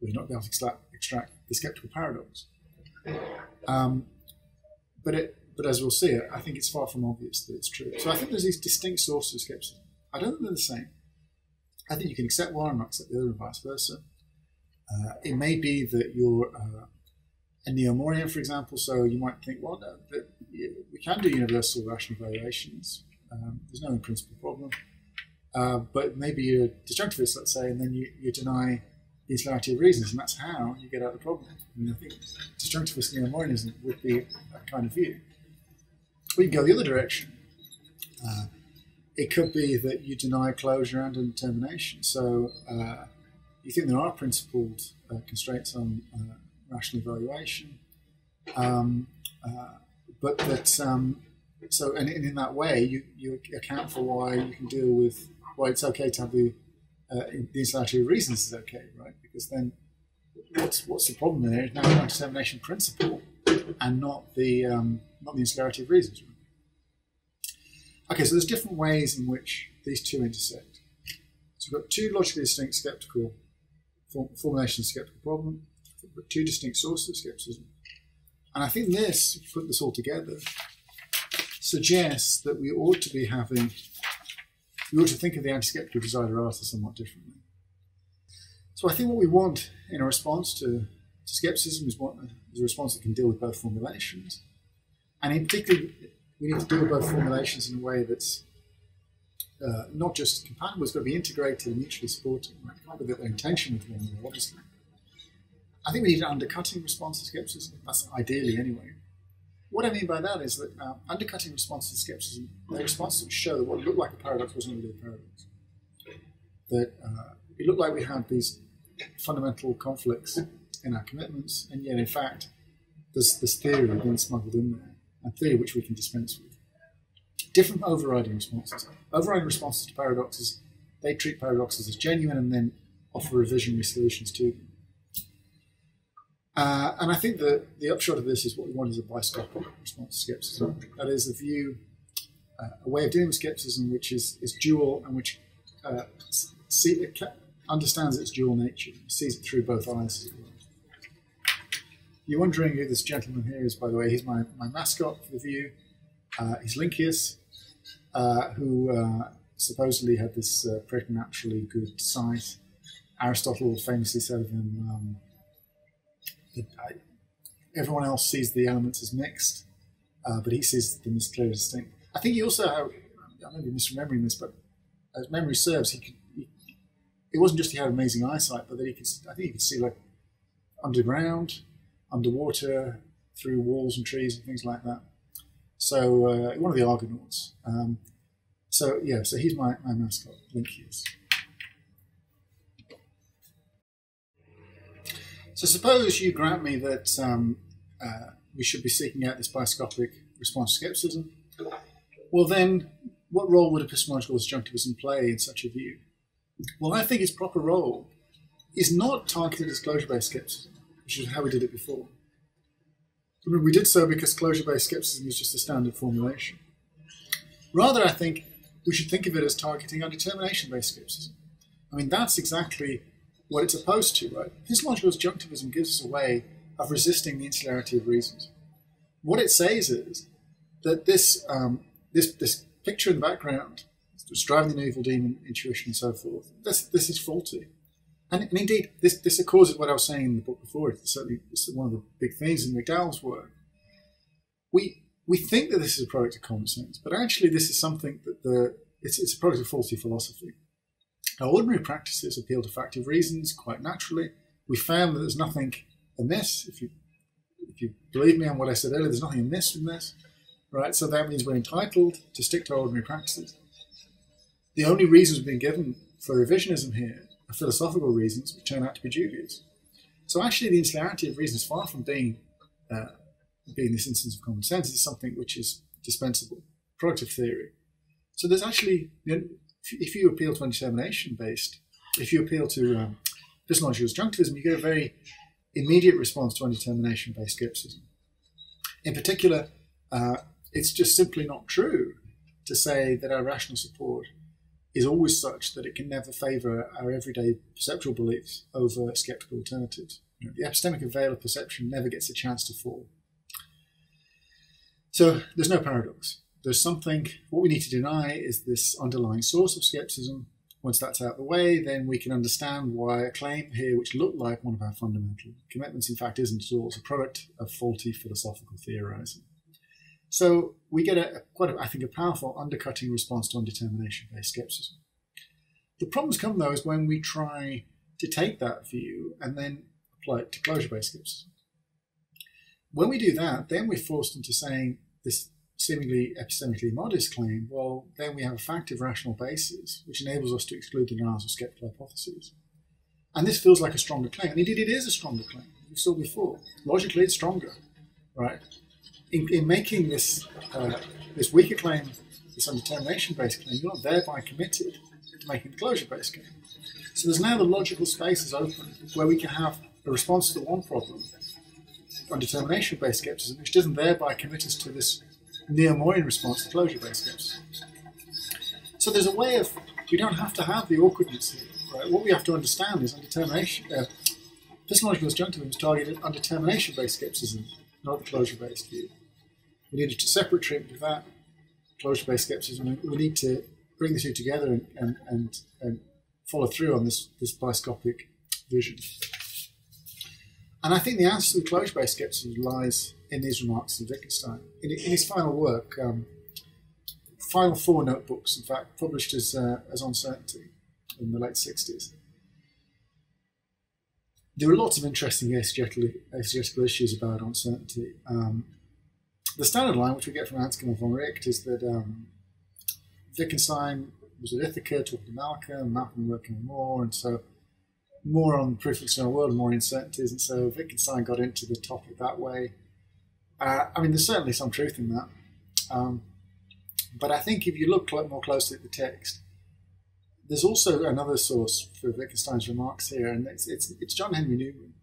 You're not going to be able to extract, extract the skeptical paradox. Um, but it, but as we'll see, I think it's far from obvious that it's true. So I think there's these distinct sources of skepticism. I don't think they're the same. I think you can accept one and not accept the other, and vice versa. Uh, it may be that you're uh, a neo-Moorean, for example, so you might think, well, no, that we can do universal rational evaluations. Um, there's no in principle problem. Uh, but maybe you're a disjunctivist, let's say, and then you, you deny the insularity of reasons, and that's how you get out of the problem. I mean, I think disjunctivist neo-Mooreanism would be that kind of view. We can go the other direction. Uh, it could be that you deny closure and determination. So, uh, you think there are principled uh, constraints on uh, rational evaluation, um, uh, but that um, so and, and, in that way you, you account for why you can deal with why it's okay to have the uh, the insularity reasons is okay, right? Because then what's what's the problem there? It's now underdetermination principle and not the um, not the insularity of reasons. Okay, so there's different ways in which these two intersect. So we've got two logically distinct skeptical form, formulations of skeptical problem, but two distinct sources of skepticism. And I think this, put this all together, suggests that we ought to be having, we ought to think of the anti-skeptical desiderata somewhat differently. So I think what we want in a response to, to skepticism is, what, is a response that can deal with both formulations. And in particular, we need to deal with both formulations in a way that's uh, not just compatible, it's got to be integrated and mutually supporting. Right? Can't be that they're in tension with one another, obviously. I think we need an undercutting response to skepticism. That's ideally anyway. What I mean by that is that uh, undercutting response to skepticism, the responses show that what looked like a paradox wasn't really a paradox. That uh, it looked like we had these fundamental conflicts in our commitments, and yet in fact, there's this theory being smuggled in there, a theory which we can dispense with. Different overriding responses. Overriding responses to paradoxes, they treat paradoxes as genuine and then offer revisionary solutions to them. Uh, and I think that the upshot of this is what we want is a biscopic response to skepticism. That is a view, uh, a way of dealing with skepticism which is, is dual and which uh, see, it understands its dual nature, sees it through both eyes. You're wondering who this gentleman here is, by the way. He's my, my mascot for the view. Uh, he's Lynceus, uh, who uh, supposedly had this preternaturally good sight. Aristotle famously said of him, um, I, everyone else sees the elements as mixed, uh, but he sees them as clearly distinct. I think he also, I may be misremembering this, but as memory serves, he could. He, it wasn't just he had amazing eyesight, but that he could. I think he could see like underground, underwater, through walls and trees and things like that. So uh, one of the Argonauts. Um, so yeah, so he's my, my mascot, Lynceus. So suppose you grant me that um, uh, we should be seeking out this biscopic response to skepticism. Well, then, what role would epistemological disjunctivism play in such a view? Well, I think its proper role is not targeted disclosure-based skepticism, which is how we did it before. I mean, we did so because closure-based skepticism is just a standard formulation. Rather, I think we should think of it as targeting underdetermination-based skepticism. I mean, that's exactly what it's opposed to, right? Epistemological disjunctivism gives us a way of resisting the insularity of reasons. What it says is that this um, this this picture in the background, it's driving the evil demon, intuition, and so forth, this this is faulty. And, and, indeed, this this with what I was saying in the book before. It's certainly it's one of the big themes in McDowell's work. We we think that this is a product of common sense, but actually, this is something that the it's, it's a product of faulty philosophy. Now, ordinary practices appeal to factive reasons quite naturally. We found that there's nothing amiss. If you if you believe me on what I said earlier, there's nothing amiss in this, right? So that means we're entitled to stick to ordinary practices. The only reasons being given for revisionism here are philosophical reasons, which turn out to be dubious. So actually, the insularity of reason is far from being uh, being this instance of common sense. It's something which is dispensable, product of theory. So there's actually you know, if you appeal to underdetermination based, if you appeal to um, epistemological disjunctivism, you get a very immediate response to underdetermination based skepticism. In particular, uh, it's just simply not true to say that our rational support is always such that it can never favour our everyday perceptual beliefs over skeptical alternatives. You know, the epistemic veil of perception never gets a chance to fall. So there's no paradox there's something, what we need to deny is this underlying source of skepticism. Once that's out of the way, then we can understand why a claim here, which looked like one of our fundamental commitments, in fact isn't at all. It's a product of faulty philosophical theorizing. So we get a, quite, a, I think, a powerful undercutting response to underdetermination-based skepticism. The problems come though is when we try to take that view and then apply it to closure-based skepticism. When we do that, then we're forced into saying this seemingly epistemically modest claim, well, then we have a factive rational basis which enables us to exclude the denials of skeptical hypotheses. And this feels like a stronger claim. And indeed, it is a stronger claim. We saw before. Logically, it's stronger, right? In, in making this uh, this weaker claim, this underdetermination-based claim, you're not thereby committed to making the closure-based claim. So there's now the logical space is open where we can have a response to the one problem, underdetermination-based skepticism, which doesn't thereby commit us to this neo-Moorean response to closure-based skepticism. So there's a way of we don't have to have the awkwardness here. Right? What we have to understand is underdetermination. Uh, epistemological disjunctivism is targeted underdetermination-based skepticism, not closure-based view. We need to separate treatment of that closure-based skepticism. We need to bring the two together and, and, and, and follow through on this, this biscopic vision. And I think the answer to the closure-based skepticism lies in his remarks to Wittgenstein. In, in his final work, um, final four notebooks, in fact, published as, uh, as On Certainty in the late 60s. There are lots of interesting exegetical issues about On Certainty. Um, the standard line, which we get from Anscombe and von Wright, is that um, Wittgenstein was at Ithaca talking to Malcolm, Malcolm working more, and so Moore on proof of external world, more uncertainties, and so Wittgenstein got into the topic that way. Uh, I mean, there's certainly some truth in that. Um, but I think if you look more closely at the text, there's also another source for Wittgenstein's remarks here, and it's, it's, it's John Henry Newman,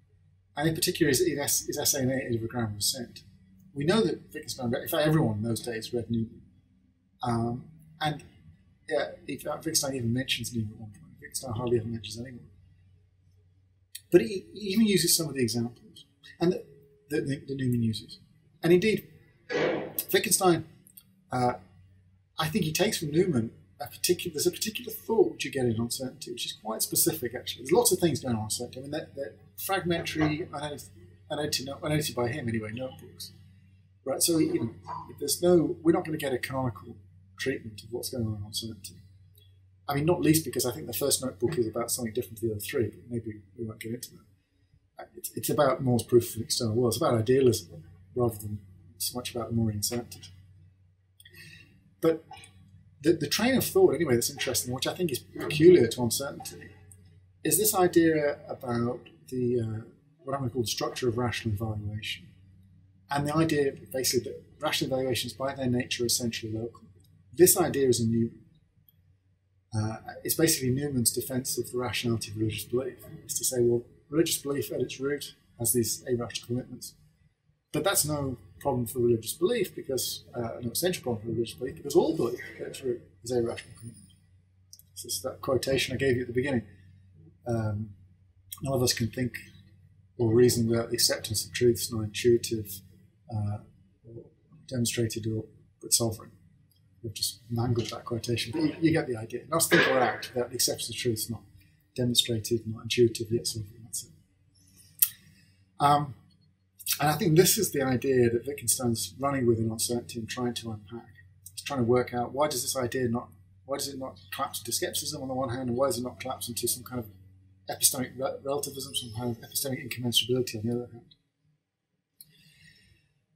and in particular his, his essay in Aid of a Grammar of Assent. We know that Wittgenstein, in fact, everyone in those days read Newman. Um, and yeah, uh, Wittgenstein even mentions Newman at one point. Wittgenstein hardly ever mentions anyone. But he, he even uses some of the examples and that, that, Newman uses. And indeed, Wittgenstein uh, I think he takes from Newman a particular. There's a particular thought which you get in On Certainty, which is quite specific. Actually, there's lots of things going on uncertainty. I mean, they're, they're fragmentary, unedited, unedited, by him anyway, notebooks. Right. So you know, there's no. We're not going to get a canonical treatment of what's going on in On Certainty. I mean, not least because I think the first notebook is about something different to the other three, but maybe we won't get into that. It's, it's about Moore's proof of external world. It's about idealism rather than so much about the Moorean uncertainty. But the, the train of thought, anyway, that's interesting, which I think is peculiar to On Certainty, is this idea about the uh, what I'm going to call the structure of rational evaluation, and the idea basically that rational evaluations, by their nature, are essentially local. This idea is a new. Uh, it's basically Newman's defense of the rationality of religious belief. It's to say, well, religious belief at its root has these irrational commitments, but that's no problem for religious belief because, uh, an essential problem for religious belief because all belief gets root is irrational commitment. This is that quotation I gave you at the beginning. Um, none of us can think or reason the acceptance of truths, not intuitive, uh, or demonstrated, or but sovereign. We've just mangled that quotation, but you, you get the idea. Not think or act the acceptance of truths, not demonstrated, not intuitive, yet sovereign. That's it. Um, and I think this is the idea that Wittgenstein's running with in On Certainty and trying to unpack. He's trying to work out why does this idea not, why does it not collapse into skepticism on the one hand, and why does it not collapse into some kind of epistemic relativism, some kind of epistemic incommensurability on the other hand.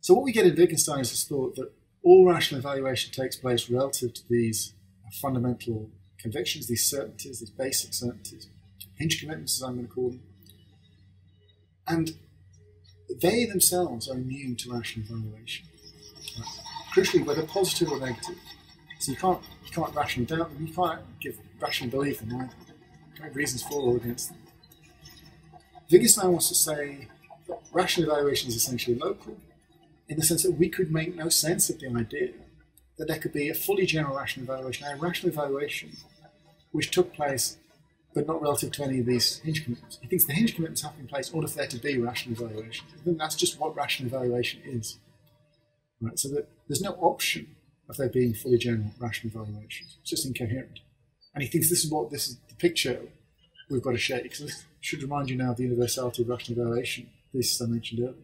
So what we get in Wittgenstein is this thought that all rational evaluation takes place relative to these fundamental convictions, these certainties, these basic certainties, hinge commitments, as I'm going to call them. And they themselves are immune to rational evaluation. Right? Crucially, whether positive or negative. So you can't you can't rationally doubt them, you can't give rational belief in either. Have reasons for or against them. Wittgenstein wants to say that rational evaluation is essentially local, in the sense that we could make no sense of the idea that there could be a fully general rational evaluation, a rational evaluation which took place but not relative to any of these hinge commitments. He thinks the hinge commitments have to be in place in order for there to be rational evaluation. I think that's just what rational evaluation is. Right? So that there's no option of there being fully general rational evaluations. It's just incoherent. And he thinks this is what this is the picture we've got to shake. So this should remind you now of the universality of rational evaluation, thesis I mentioned earlier.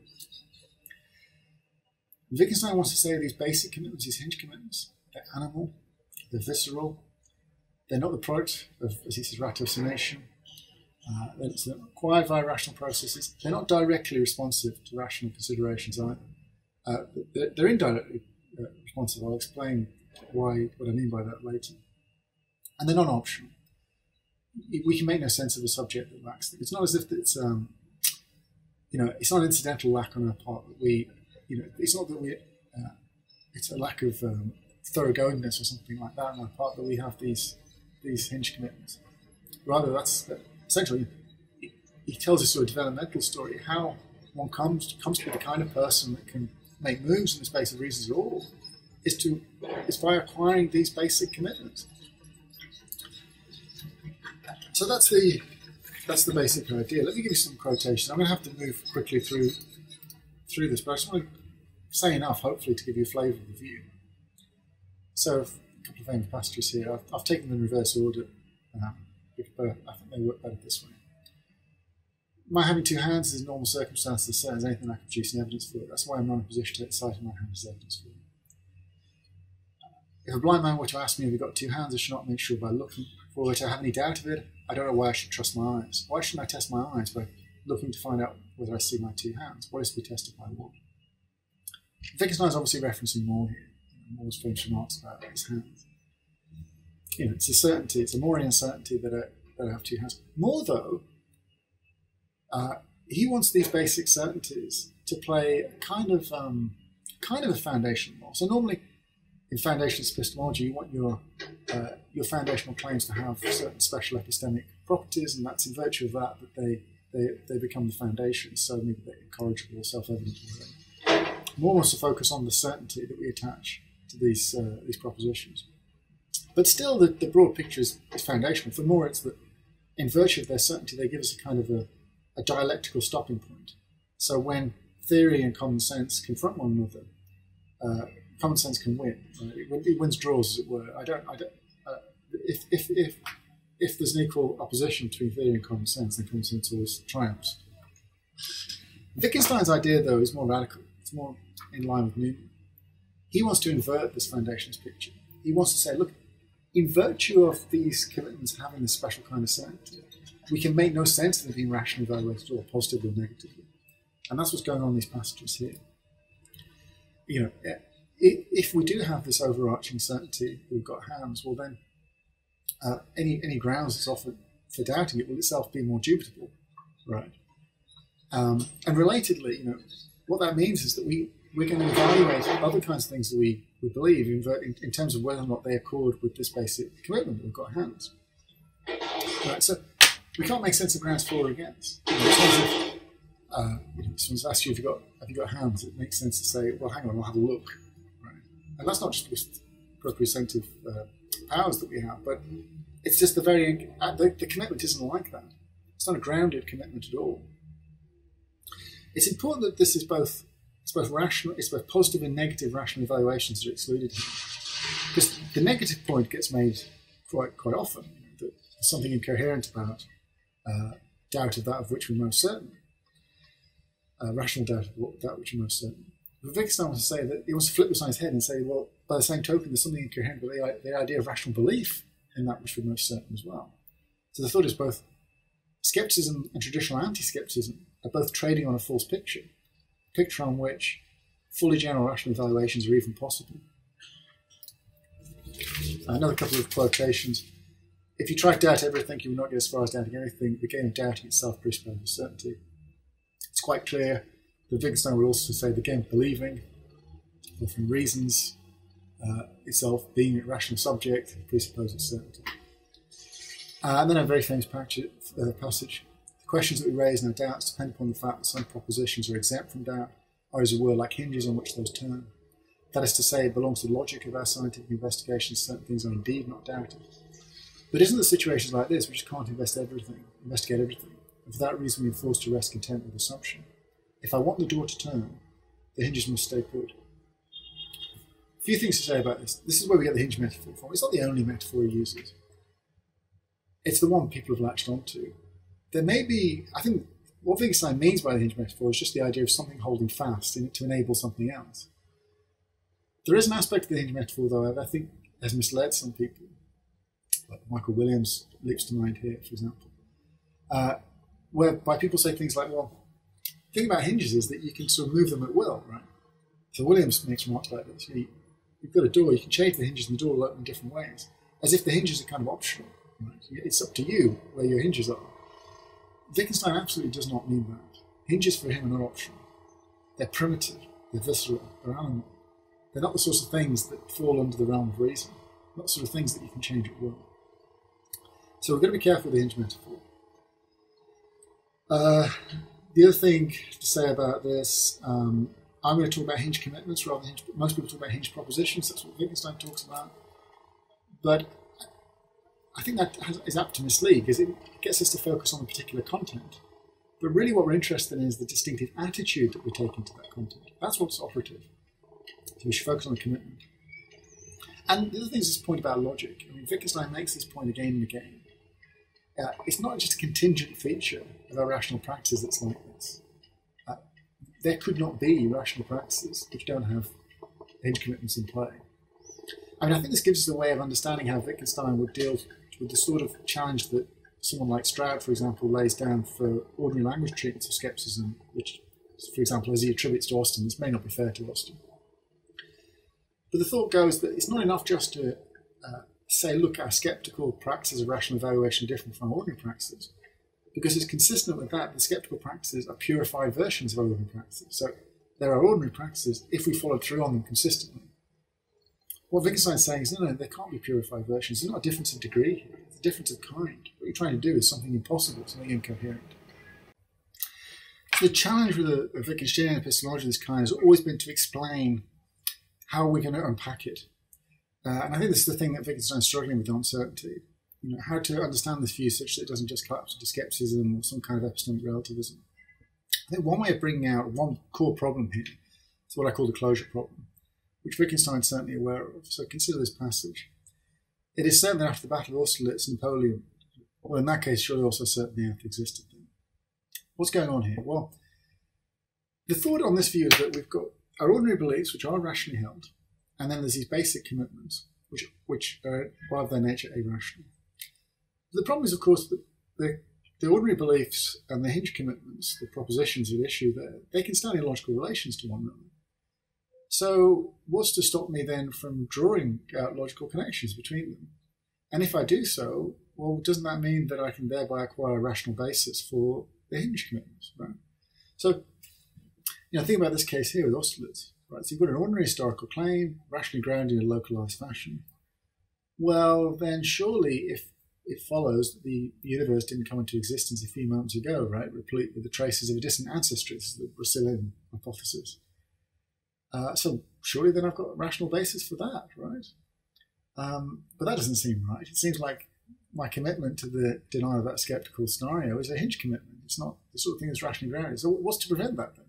Wittgenstein wants to say these basic commitments, these hinge commitments, they're animal, they're visceral, they're not the product of, says, ratiocination. Uh, they're acquired via rational processes. They're not directly responsive to rational considerations either. Uh, they're, they're, indirectly uh, responsive. I'll explain why what I mean by that later. And they're not optional. we can make no sense of a subject that lacks. It's not as if it's um, you know, it's not an incidental lack on our part that we, you know, it's not that we, uh, it's a lack of um, thoroughgoingness or something like that on our part that we have these these hinge commitments. Rather, that's essentially he tells us a developmental story how one comes comes to be the kind of person that can make moves in the space of reasons at all is to is by acquiring these basic commitments. So that's the that's the basic idea. Let me give you some quotations. I'm going to have to move quickly through through this, but I just want to say enough, hopefully, to give you a flavour of the view. So, couple of passages here. I've, I've taken them in reverse order, uh, but I think they work better this way. My having two hands is a normal circumstance the same anything I can produce in evidence for. It. That's why I'm not in a position to take my hands as evidence for it. If a blind man were to ask me if he got two hands, I should not make sure by looking. If I have any doubt of it, I don't know why I should trust my eyes. Why shouldn't I test my eyes by looking to find out whether I see my two hands? What is to be tested by what? Wittgenstein is obviously referencing Moore here. Moore's famous remarks about his hands. You know, it's a certainty, it's a Moorean certainty that I, that I have two hands. Moore, though, uh, he wants these basic certainties to play kind of um, kind of a foundation role. So normally, in foundationalist epistemology, you want your uh, your foundational claims to have certain special epistemic properties, and that's in virtue of that that they they, they become the foundation. So maybe they're incorrigible or self-evident. Moore wants to focus on the certainty that we attach to these uh, these propositions. But still, the, the broad picture is, is foundational. For Moore, it's that in virtue of their certainty, they give us a kind of a, a dialectical stopping point. So when theory and common sense confront one another, uh, common sense can win. Right? It, it, wins draws, as it were. I don't. I don't. Uh, if, if if if there's an equal opposition between theory and common sense, then common sense always triumphs. Wittgenstein's idea, though, is more radical. It's more in line with Newman. He wants to invert this foundations picture. He wants to say, look, in virtue of these commitments having this special kind of certainty, we can make no sense of them being rationally evaluated or positively or negatively. And that's what's going on in these passages here. You know, if we do have this overarching certainty we've got hands, well then uh, any any grounds that's offered for doubting it will itself be more dubitable, right? Um, and relatedly, you know, what that means is that we we're going to evaluate other kinds of things that we, we believe in, in, terms of whether or not they accord with this basic commitment that we've got hands. Right, so we can't make sense of grounds for or against. In terms of, uh, someone's asked you if you've got have you got hands, it makes sense to say, well, hang on, I'll have a look. Right? And that's not just because proprioceptive uh, powers that we have, but it's just the very uh, the, the commitment isn't like that. It's not a grounded commitment at all. It's important that this is both it's both rational, it's both positive and negative rational evaluations that are excluded here. Because the negative point gets made quite quite often that there's something incoherent about uh, doubt of that of which we're most certain, uh, rational doubt of that which we're most certain. But Wittgenstein wants to say that he wants to flip this on his head and say, well, by the same token, there's something incoherent with the, the idea of rational belief in that which we're most certain as well. So the thought is both skepticism and traditional anti-skepticism are both trading on a false picture, picture on which fully general rational evaluations are even possible. Another couple of quotations. If you try to doubt everything, you will not get as far as doubting anything. The game of doubting itself presupposes certainty. It's quite clear that Wittgenstein would also say the game of believing, or from reasons uh, itself being a rational subject presupposes certainty. Uh, and then a very famous uh, passage. Questions that we raise and our doubts depend upon the fact that some propositions are exempt from doubt, or as it were, like hinges on which those turn. That is to say, it belongs to the logic of our scientific investigations, certain things are indeed not doubted. But isn't the situations like this, we just can't invest everything, investigate everything, and for that reason we're forced to rest content with assumption. If I want the door to turn, the hinges must stay put few things to say about this. This is where we get the hinge metaphor from. It's not the only metaphor he uses. It's the one people have latched onto. There may be, I think, what Wittgenstein means by the hinge metaphor is just the idea of something holding fast in to enable something else. There is an aspect of the hinge metaphor, though, I think has misled some people. Like Michael Williams leaps to mind here, for example, uh, whereby people say things like, well, the thing about hinges is that you can sort of move them at will, right? So Williams makes remarks like this. You, you've got a door, you can change the hinges and the door will open in different ways, as if the hinges are kind of optional. Right? It's up to you where your hinges are. Wittgenstein absolutely does not mean that. Hinges for him are not optional. They're primitive, they're visceral, they're animal. They're not the sorts of things that fall under the realm of reason, not the sort of things that you can change at will. So we're going to be careful with the hinge metaphor. Uh, the other thing to say about this, um, I'm going to talk about hinge commitments rather than hinge, most people talk about hinge propositions. That's what Wittgenstein talks about. But I think that is apt to mislead because it gets us to focus on a particular content. But really, what we're interested in is the distinctive attitude that we take into that content. That's what's operative. So we should focus on the commitment. And the other thing is this point about logic. I mean, Wittgenstein makes this point again and again. Uh, it's not just a contingent feature of our rational practices that's like this. Uh, there could not be rational practices which don't have hinge commitments in play. I mean, I think this gives us a way of understanding how Wittgenstein would deal with the sort of challenge that someone like Stroud, for example, lays down for ordinary language treatments of skepticism, which, for example, as he attributes to Austin, this may not be fair to Austin. But the thought goes that it's not enough just to uh, say, look, our skeptical practices of rational evaluation different from ordinary practices, because it's consistent with that. The skeptical practices are purified versions of ordinary practices. So there are ordinary practices if we follow through on them consistently. What Wittgenstein's saying is, no, no, there can't be purified versions. There's not a difference of degree here. It's a difference of kind. What you're trying to do is something impossible, something incoherent. The challenge with a, a Wittgensteinian epistemology of this kind has always been to explain how we're going to unpack it. Uh, and I think this is the thing that Wittgenstein's struggling with the On Certainty. You know, how to understand this view such that it doesn't just collapse into skepticism or some kind of epistemic relativism. I think one way of bringing out one core problem here is what I call the closure problem which Wittgenstein's certainly aware of. So consider this passage. It is certain that after the Battle of Austerlitz, Napoleon, well, in that case, surely also certain the earth existed then. What's going on here? Well, the thought on this view is that we've got our ordinary beliefs, which are rationally held, and then there's these basic commitments, which, which are by their nature irrational. The problem is, of course, that the, the ordinary beliefs and the hinge commitments, the propositions at issue there, they can stand in logical relations to one another. So, what's to stop me then from drawing out logical connections between them? And if I do so, well, doesn't that mean that I can thereby acquire a rational basis for the hinge commitments, right? So, you know, think about this case here with Austerlitz, right? So you've got an ordinary historical claim, rationally grounded in a localized fashion. Well, then surely if it follows that the universe didn't come into existence a few moments ago, right, replete with the traces of a distant ancestry, this is the Russellian hypothesis uh, so surely then I've got a rational basis for that, right? Um, but that doesn't seem right. It seems like my commitment to the denial of that skeptical scenario is a hinge commitment. It's not the sort of thing that's rationally grounded. So what's to prevent that then?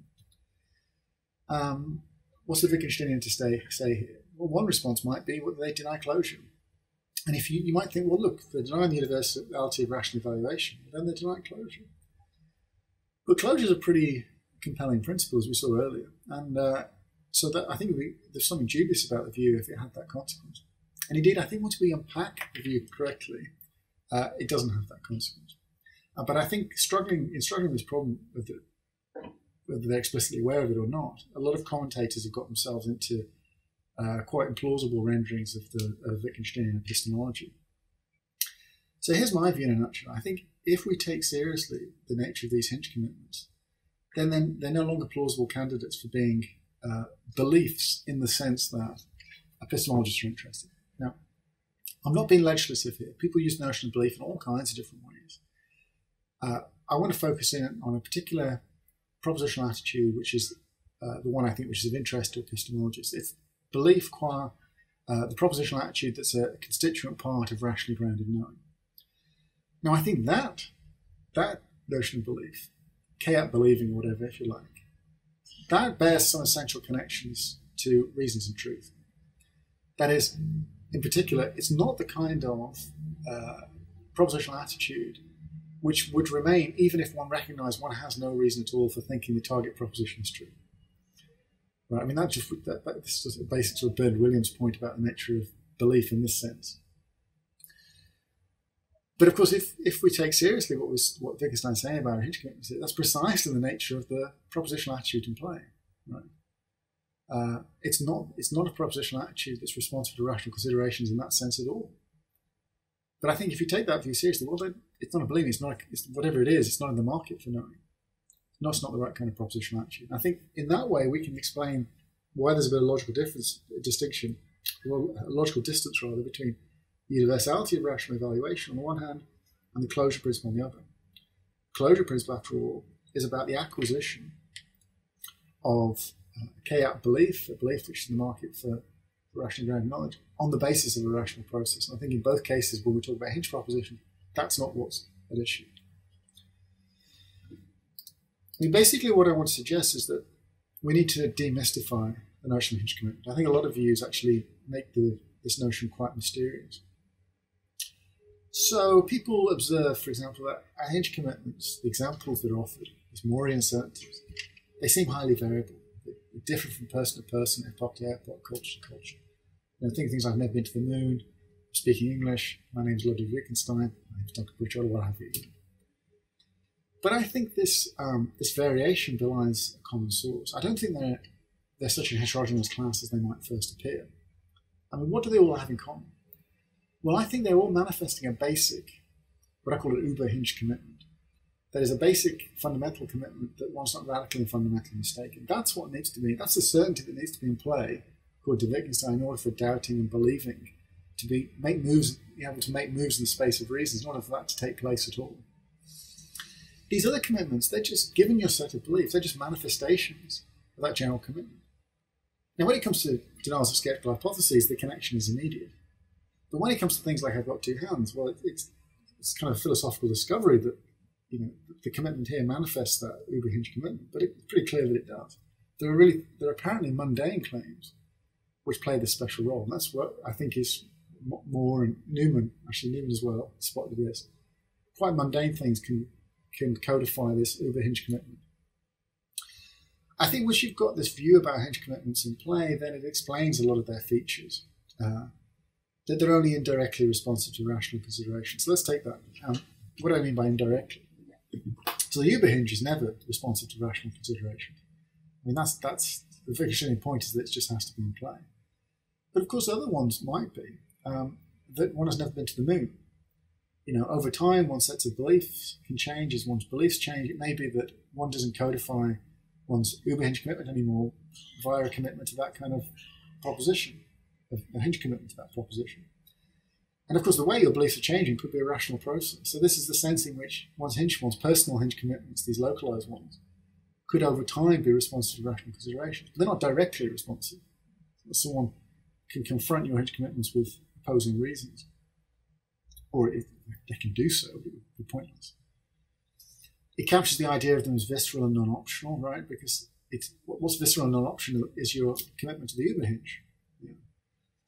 Um, what's the Wittgensteinian to stay, say here? Well, one response might be well, they deny closure. And if you, you might think, well, look, they're denying the universality of rational evaluation, then they deny closure. But closure is a pretty compelling principle, as we saw earlier. And uh, so that I think there's something dubious about the view if it had that consequence. And indeed, I think once we unpack the view correctly, uh, it doesn't have that consequence. Uh, but I think struggling in struggling with this problem, whether, whether they're explicitly aware of it or not, a lot of commentators have got themselves into uh, quite implausible renderings of the of Wittgensteinian epistemology. So here's my view in a nutshell. I think if we take seriously the nature of these hinge commitments, then, then they're no longer plausible candidates for being uh, beliefs in the sense that epistemologists are interested. Now, I'm not being legislative here. People use notion of belief in all kinds of different ways. Uh, I want to focus in on a particular propositional attitude, which is uh, the one I think which is of interest to epistemologists. It's belief qua uh, the propositional attitude that's a constituent part of rationally grounded knowing. Now, I think that that notion of belief, chaos believing, or whatever, if you like, that bears some essential connections to reasons and truth. That is, in particular, it's not the kind of uh, propositional attitude which would remain even if one recognized one has no reason at all for thinking the target proposition is true. Right? I mean, that just that, that, this is basic to Bernard Williams' point about the nature of belief in this sense. But of course, if, if we take seriously what was what Wittgenstein's saying about commitments, that's precisely the nature of the propositional attitude in play. Right? Uh, it's not it's not a propositional attitude that's responsive to rational considerations in that sense at all. But I think if you take that view seriously, well, then it's not a belief. It's not. It's whatever it is. It's not in the market for knowing. No, it's not the right kind of propositional attitude. I think in that way we can explain why there's a bit of logical difference, distinction, well, a logical distance rather, between the universality of rational evaluation on the one hand and the closure principle on the other. Closure principle, after all, is about the acquisition of uh, a k-out belief, a belief which is in the market for, rational grounded knowledge, on the basis of a rational process. And I think in both cases, when we talk about Hinge proposition, that's not what's at issue. I mean, basically, what I want to suggest is that we need to demystify the notion of hinge commitment. I think a lot of views actually make the, this notion quite mysterious. So people observe, for example, that at commitments, the examples that are offered, is Maury uncertainties, they seem highly variable. They differ from person to person, epoch to epoch, culture to culture. You know, think things like I've never been to the moon, speaking English, my name's Ludwig Wittgenstein, name's Dr. Or what have you. But I think this um, this variation belies a common source. I don't think they're they're such a heterogeneous class as they might first appear. I mean, what do they all have in common? Well, I think they're all manifesting a basic, what I call an uber hinge commitment. That is a basic fundamental commitment that one's not radically and fundamentally mistaken. That's what needs to be, that's the certainty that needs to be in play, according to Wittgenstein, in order for doubting and believing to be make moves, be able to make moves in the space of reason, in order for that to take place at all. These other commitments, they're just given your set of beliefs, they're just manifestations of that general commitment. Now, when it comes to denials of skeptical hypotheses, the connection is immediate. But when it comes to things like I've got two hands, well, it's, it's kind of a philosophical discovery that you know the commitment here manifests that uber hinge commitment, but it's pretty clear that it does. There are really there are apparently mundane claims which play this special role, and that's what I think is Moore and Newman, actually Newman as well, spotted this. Quite mundane things can can codify this uber hinge commitment. I think once you've got this view about hinge commitments in play, then it explains a lot of their features. Uh, that they're only indirectly responsive to rational consideration. So let's take that. What do I mean by indirectly? So the uber hinge is never responsive to rational consideration. I mean, that's that's the Wittgensteinian point is that it just has to be in play. But of course, other ones might be um, that one has never been to the moon. You know, over time, one's sets of beliefs can change as one's beliefs change. It may be that one doesn't codify one's uber hinge commitment anymore via a commitment to that kind of proposition, a hinge commitment to that proposition. And of course, the way your beliefs are changing could be a rational process. So this is the sense in which one's hinge, one's personal hinge commitments, these localized ones, could over time be responsive to rational considerations. They're not directly responsive. Someone can confront your hinge commitments with opposing reasons, or if they can do so, it would be pointless. It captures the idea of them as visceral and non-optional, right? Because it's what's visceral and non-optional is your commitment to the Uber hinge.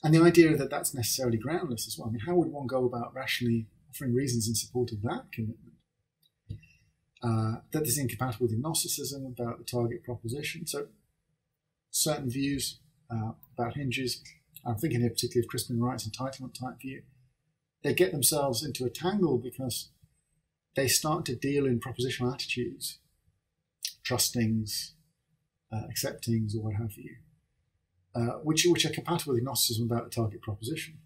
And the idea that that's necessarily groundless as well. I mean, how would one go about rationally offering reasons in support of that commitment? Uh, that is incompatible with agnosticism about the target proposition. So, certain views uh, about hinges I'm thinking here particularly of Crispin Wright's entitlement type view, they get themselves into a tangle because they start to deal in propositional attitudes, trustings, uh, acceptings, or what have you, uh, which, which are compatible with agnosticism about the target proposition.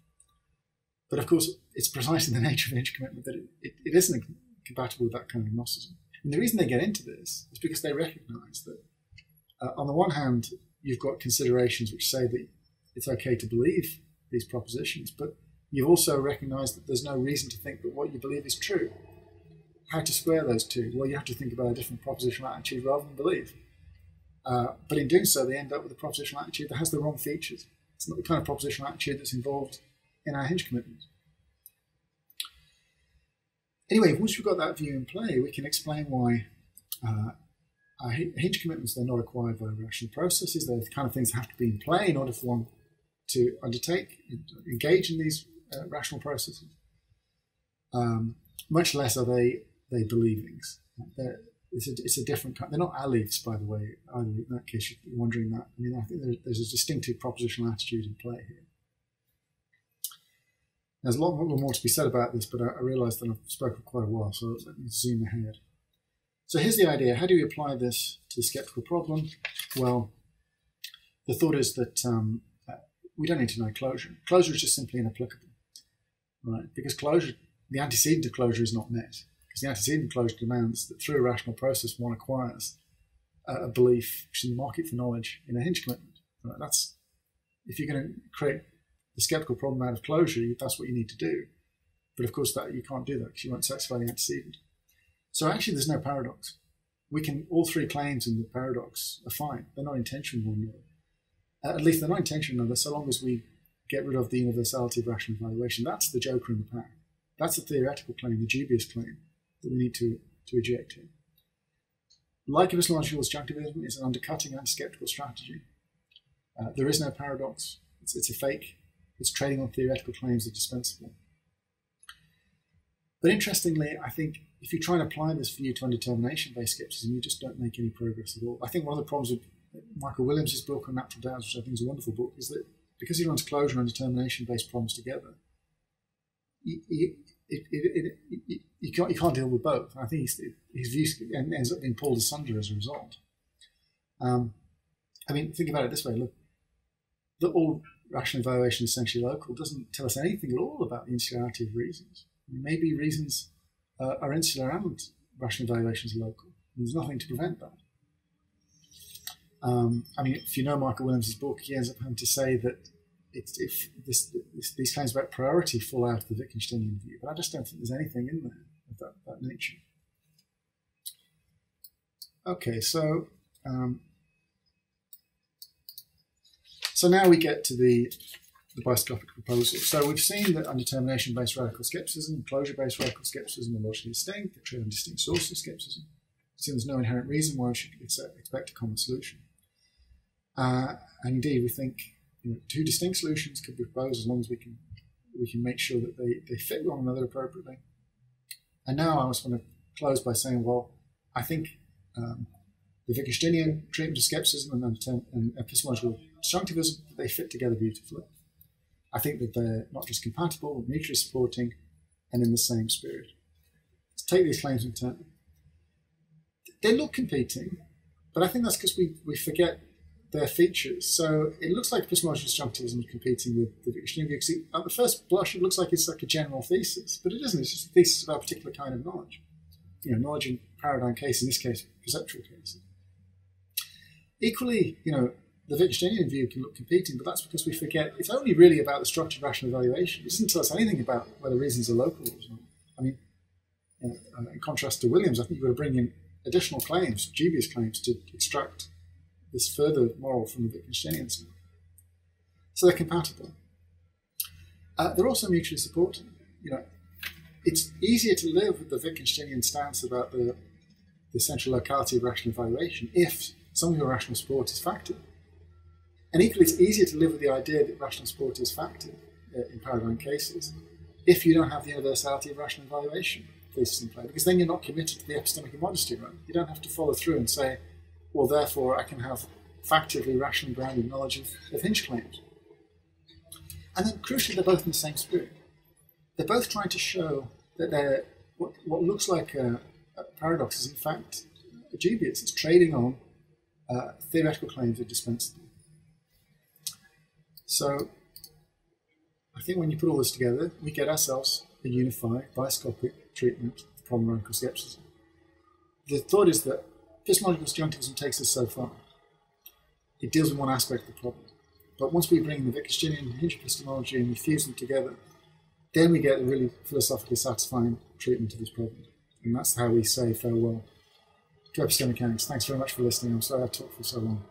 But of course, it's precisely the nature of hinge commitment that it, it, it isn't compatible with that kind of agnosticism. And the reason they get into this is because they recognize that, uh, on the one hand, you've got considerations which say that it's okay to believe these propositions, but you've also recognized that there's no reason to think that what you believe is true. How to square those two? Well, you have to think about a different propositional attitude rather than believe. Uh, but in doing so, they end up with a propositional attitude that has the wrong features. It's not the kind of propositional attitude that's involved in our hinge commitment. Anyway, once we've got that view in play, we can explain why uh, our hinge commitments, they're not acquired by rational processes. They're the kind of things that have to be in play in order for one to undertake, engage in these uh, rational processes. Um, much less are they they believings. It's a, it's a different kind. They're not aliefs, by the way. Either in that case, you're wondering that. I mean, I think there, there's a distinctive propositional attitude in play here. There's a lot more to be said about this, but I, I realise that I've spoken quite a while, so let me zoom ahead. So here's the idea. How do we apply this to the skeptical problem? Well, the thought is that um, we don't need to know closure. Closure is just simply inapplicable. right? Because closure, the antecedent of closure is not met. Because the antecedent closure demands that through a rational process one acquires a belief, which is the market for knowledge, in a hinge commitment. Right? That's if you're going to create the skeptical problem out of closure, that's what you need to do. But of course, that you can't do that because you won't satisfy the antecedent. So actually, there's no paradox. We can all three claims in the paradox are fine. They're not intentional one another. Uh, at least they're not intentional another, so long as we get rid of the universality of rational evaluation. That's the joker in the pack. That's the theoretical claim, the dubious claim that we need to, to eject here. Like epistemological disjunctivism is an undercutting anti-skeptical strategy. Uh, there is no paradox. It's, it's a fake. It's trading on theoretical claims are dispensable. But interestingly, I think if you try and apply this view to underdetermination-based skepticism, you just don't make any progress at all. I think one of the problems with Michael Williams' book Unnatural Doubts, which I think is a wonderful book, is that because he runs closure and determination-based problems together, he, he, it, it, it, you, can't, you can't deal with both. I think his, his views ends up being pulled asunder as a result. Um, I mean, think about it this way: look, that all rational evaluation is essentially local doesn't tell us anything at all about the insularity of reasons. Maybe reasons uh, are insular and rational evaluations are local. There's nothing to prevent that. Um, I mean, if you know Michael Williams' book, he ends up having to say that if this, this, these claims about priority fall out of the Wittgensteinian view, but I just don't think there's anything in there of that, that nature. Okay, so um, so now we get to the, the biscopic proposal. So we've seen that underdetermination-based radical skepticism, closure-based radical skepticism are logically distinct, they're trade on distinct sources of skepticism. So there's no inherent reason why we should expect a common solution. Uh, and indeed, we think you know, two distinct solutions could be proposed as long as we can we can make sure that they, they fit one another appropriately. And now I just want to close by saying, well, I think um, the Wittgensteinian treatment of skepticism and, and epistemological disjunctivism, they fit together beautifully. I think that they're not just compatible, mutually supporting, and in the same spirit. Let's take these claims in turn. They look competing, but I think that's because we, we forget their features. So it looks like epistemological disjunctivism is competing with the. Because at the first blush, it looks like it's like a general thesis, but it isn't. It's just a thesis about a particular kind of knowledge. You know, knowledge in paradigm case, in this case, perceptual cases. Equally, you know, the Wittgensteinian view can look competing, but that's because we forget it's only really about the structured rational evaluation. It doesn't tell us anything about whether reasons are local or not. I mean, uh, in contrast to Williams, I think you've got to bring in additional claims, dubious claims, to extract this further moral from the Wittgensteinian Wittgensteinians. So they're compatible. Uh, they're also mutually supporting. You know, it's easier to live with the Wittgensteinian stance about the, the central locality of rational evaluation if some of your rational support is factored. And equally, it's easier to live with the idea that rational support is factored uh, in paradigm cases if you don't have the universality of rational evaluation thesis in play, because then you're not committed to the epistemic immodesty right? You don't have to follow through and say, well, therefore, I can have factually, rationally grounded knowledge of, of hinge claims. And then, crucially, they're both in the same spirit. They're both trying to show that they're, what, what looks like a, a paradox is, in fact, a dubious. It's trading on uh, theoretical claims are dispensable. So, I think when you put all this together, we get ourselves a unified biscopic treatment of problem radical skepticism. The thought is that epistemological disjunctivism takes us so far. It deals with one aspect of the problem. But once we bring the Wittgensteinian and Hinge epistemology and we fuse them together, then we get a really philosophically satisfying treatment of this problem. And that's how we say farewell to epistemic. Thanks very much for listening. I'm sorry I talked for so long.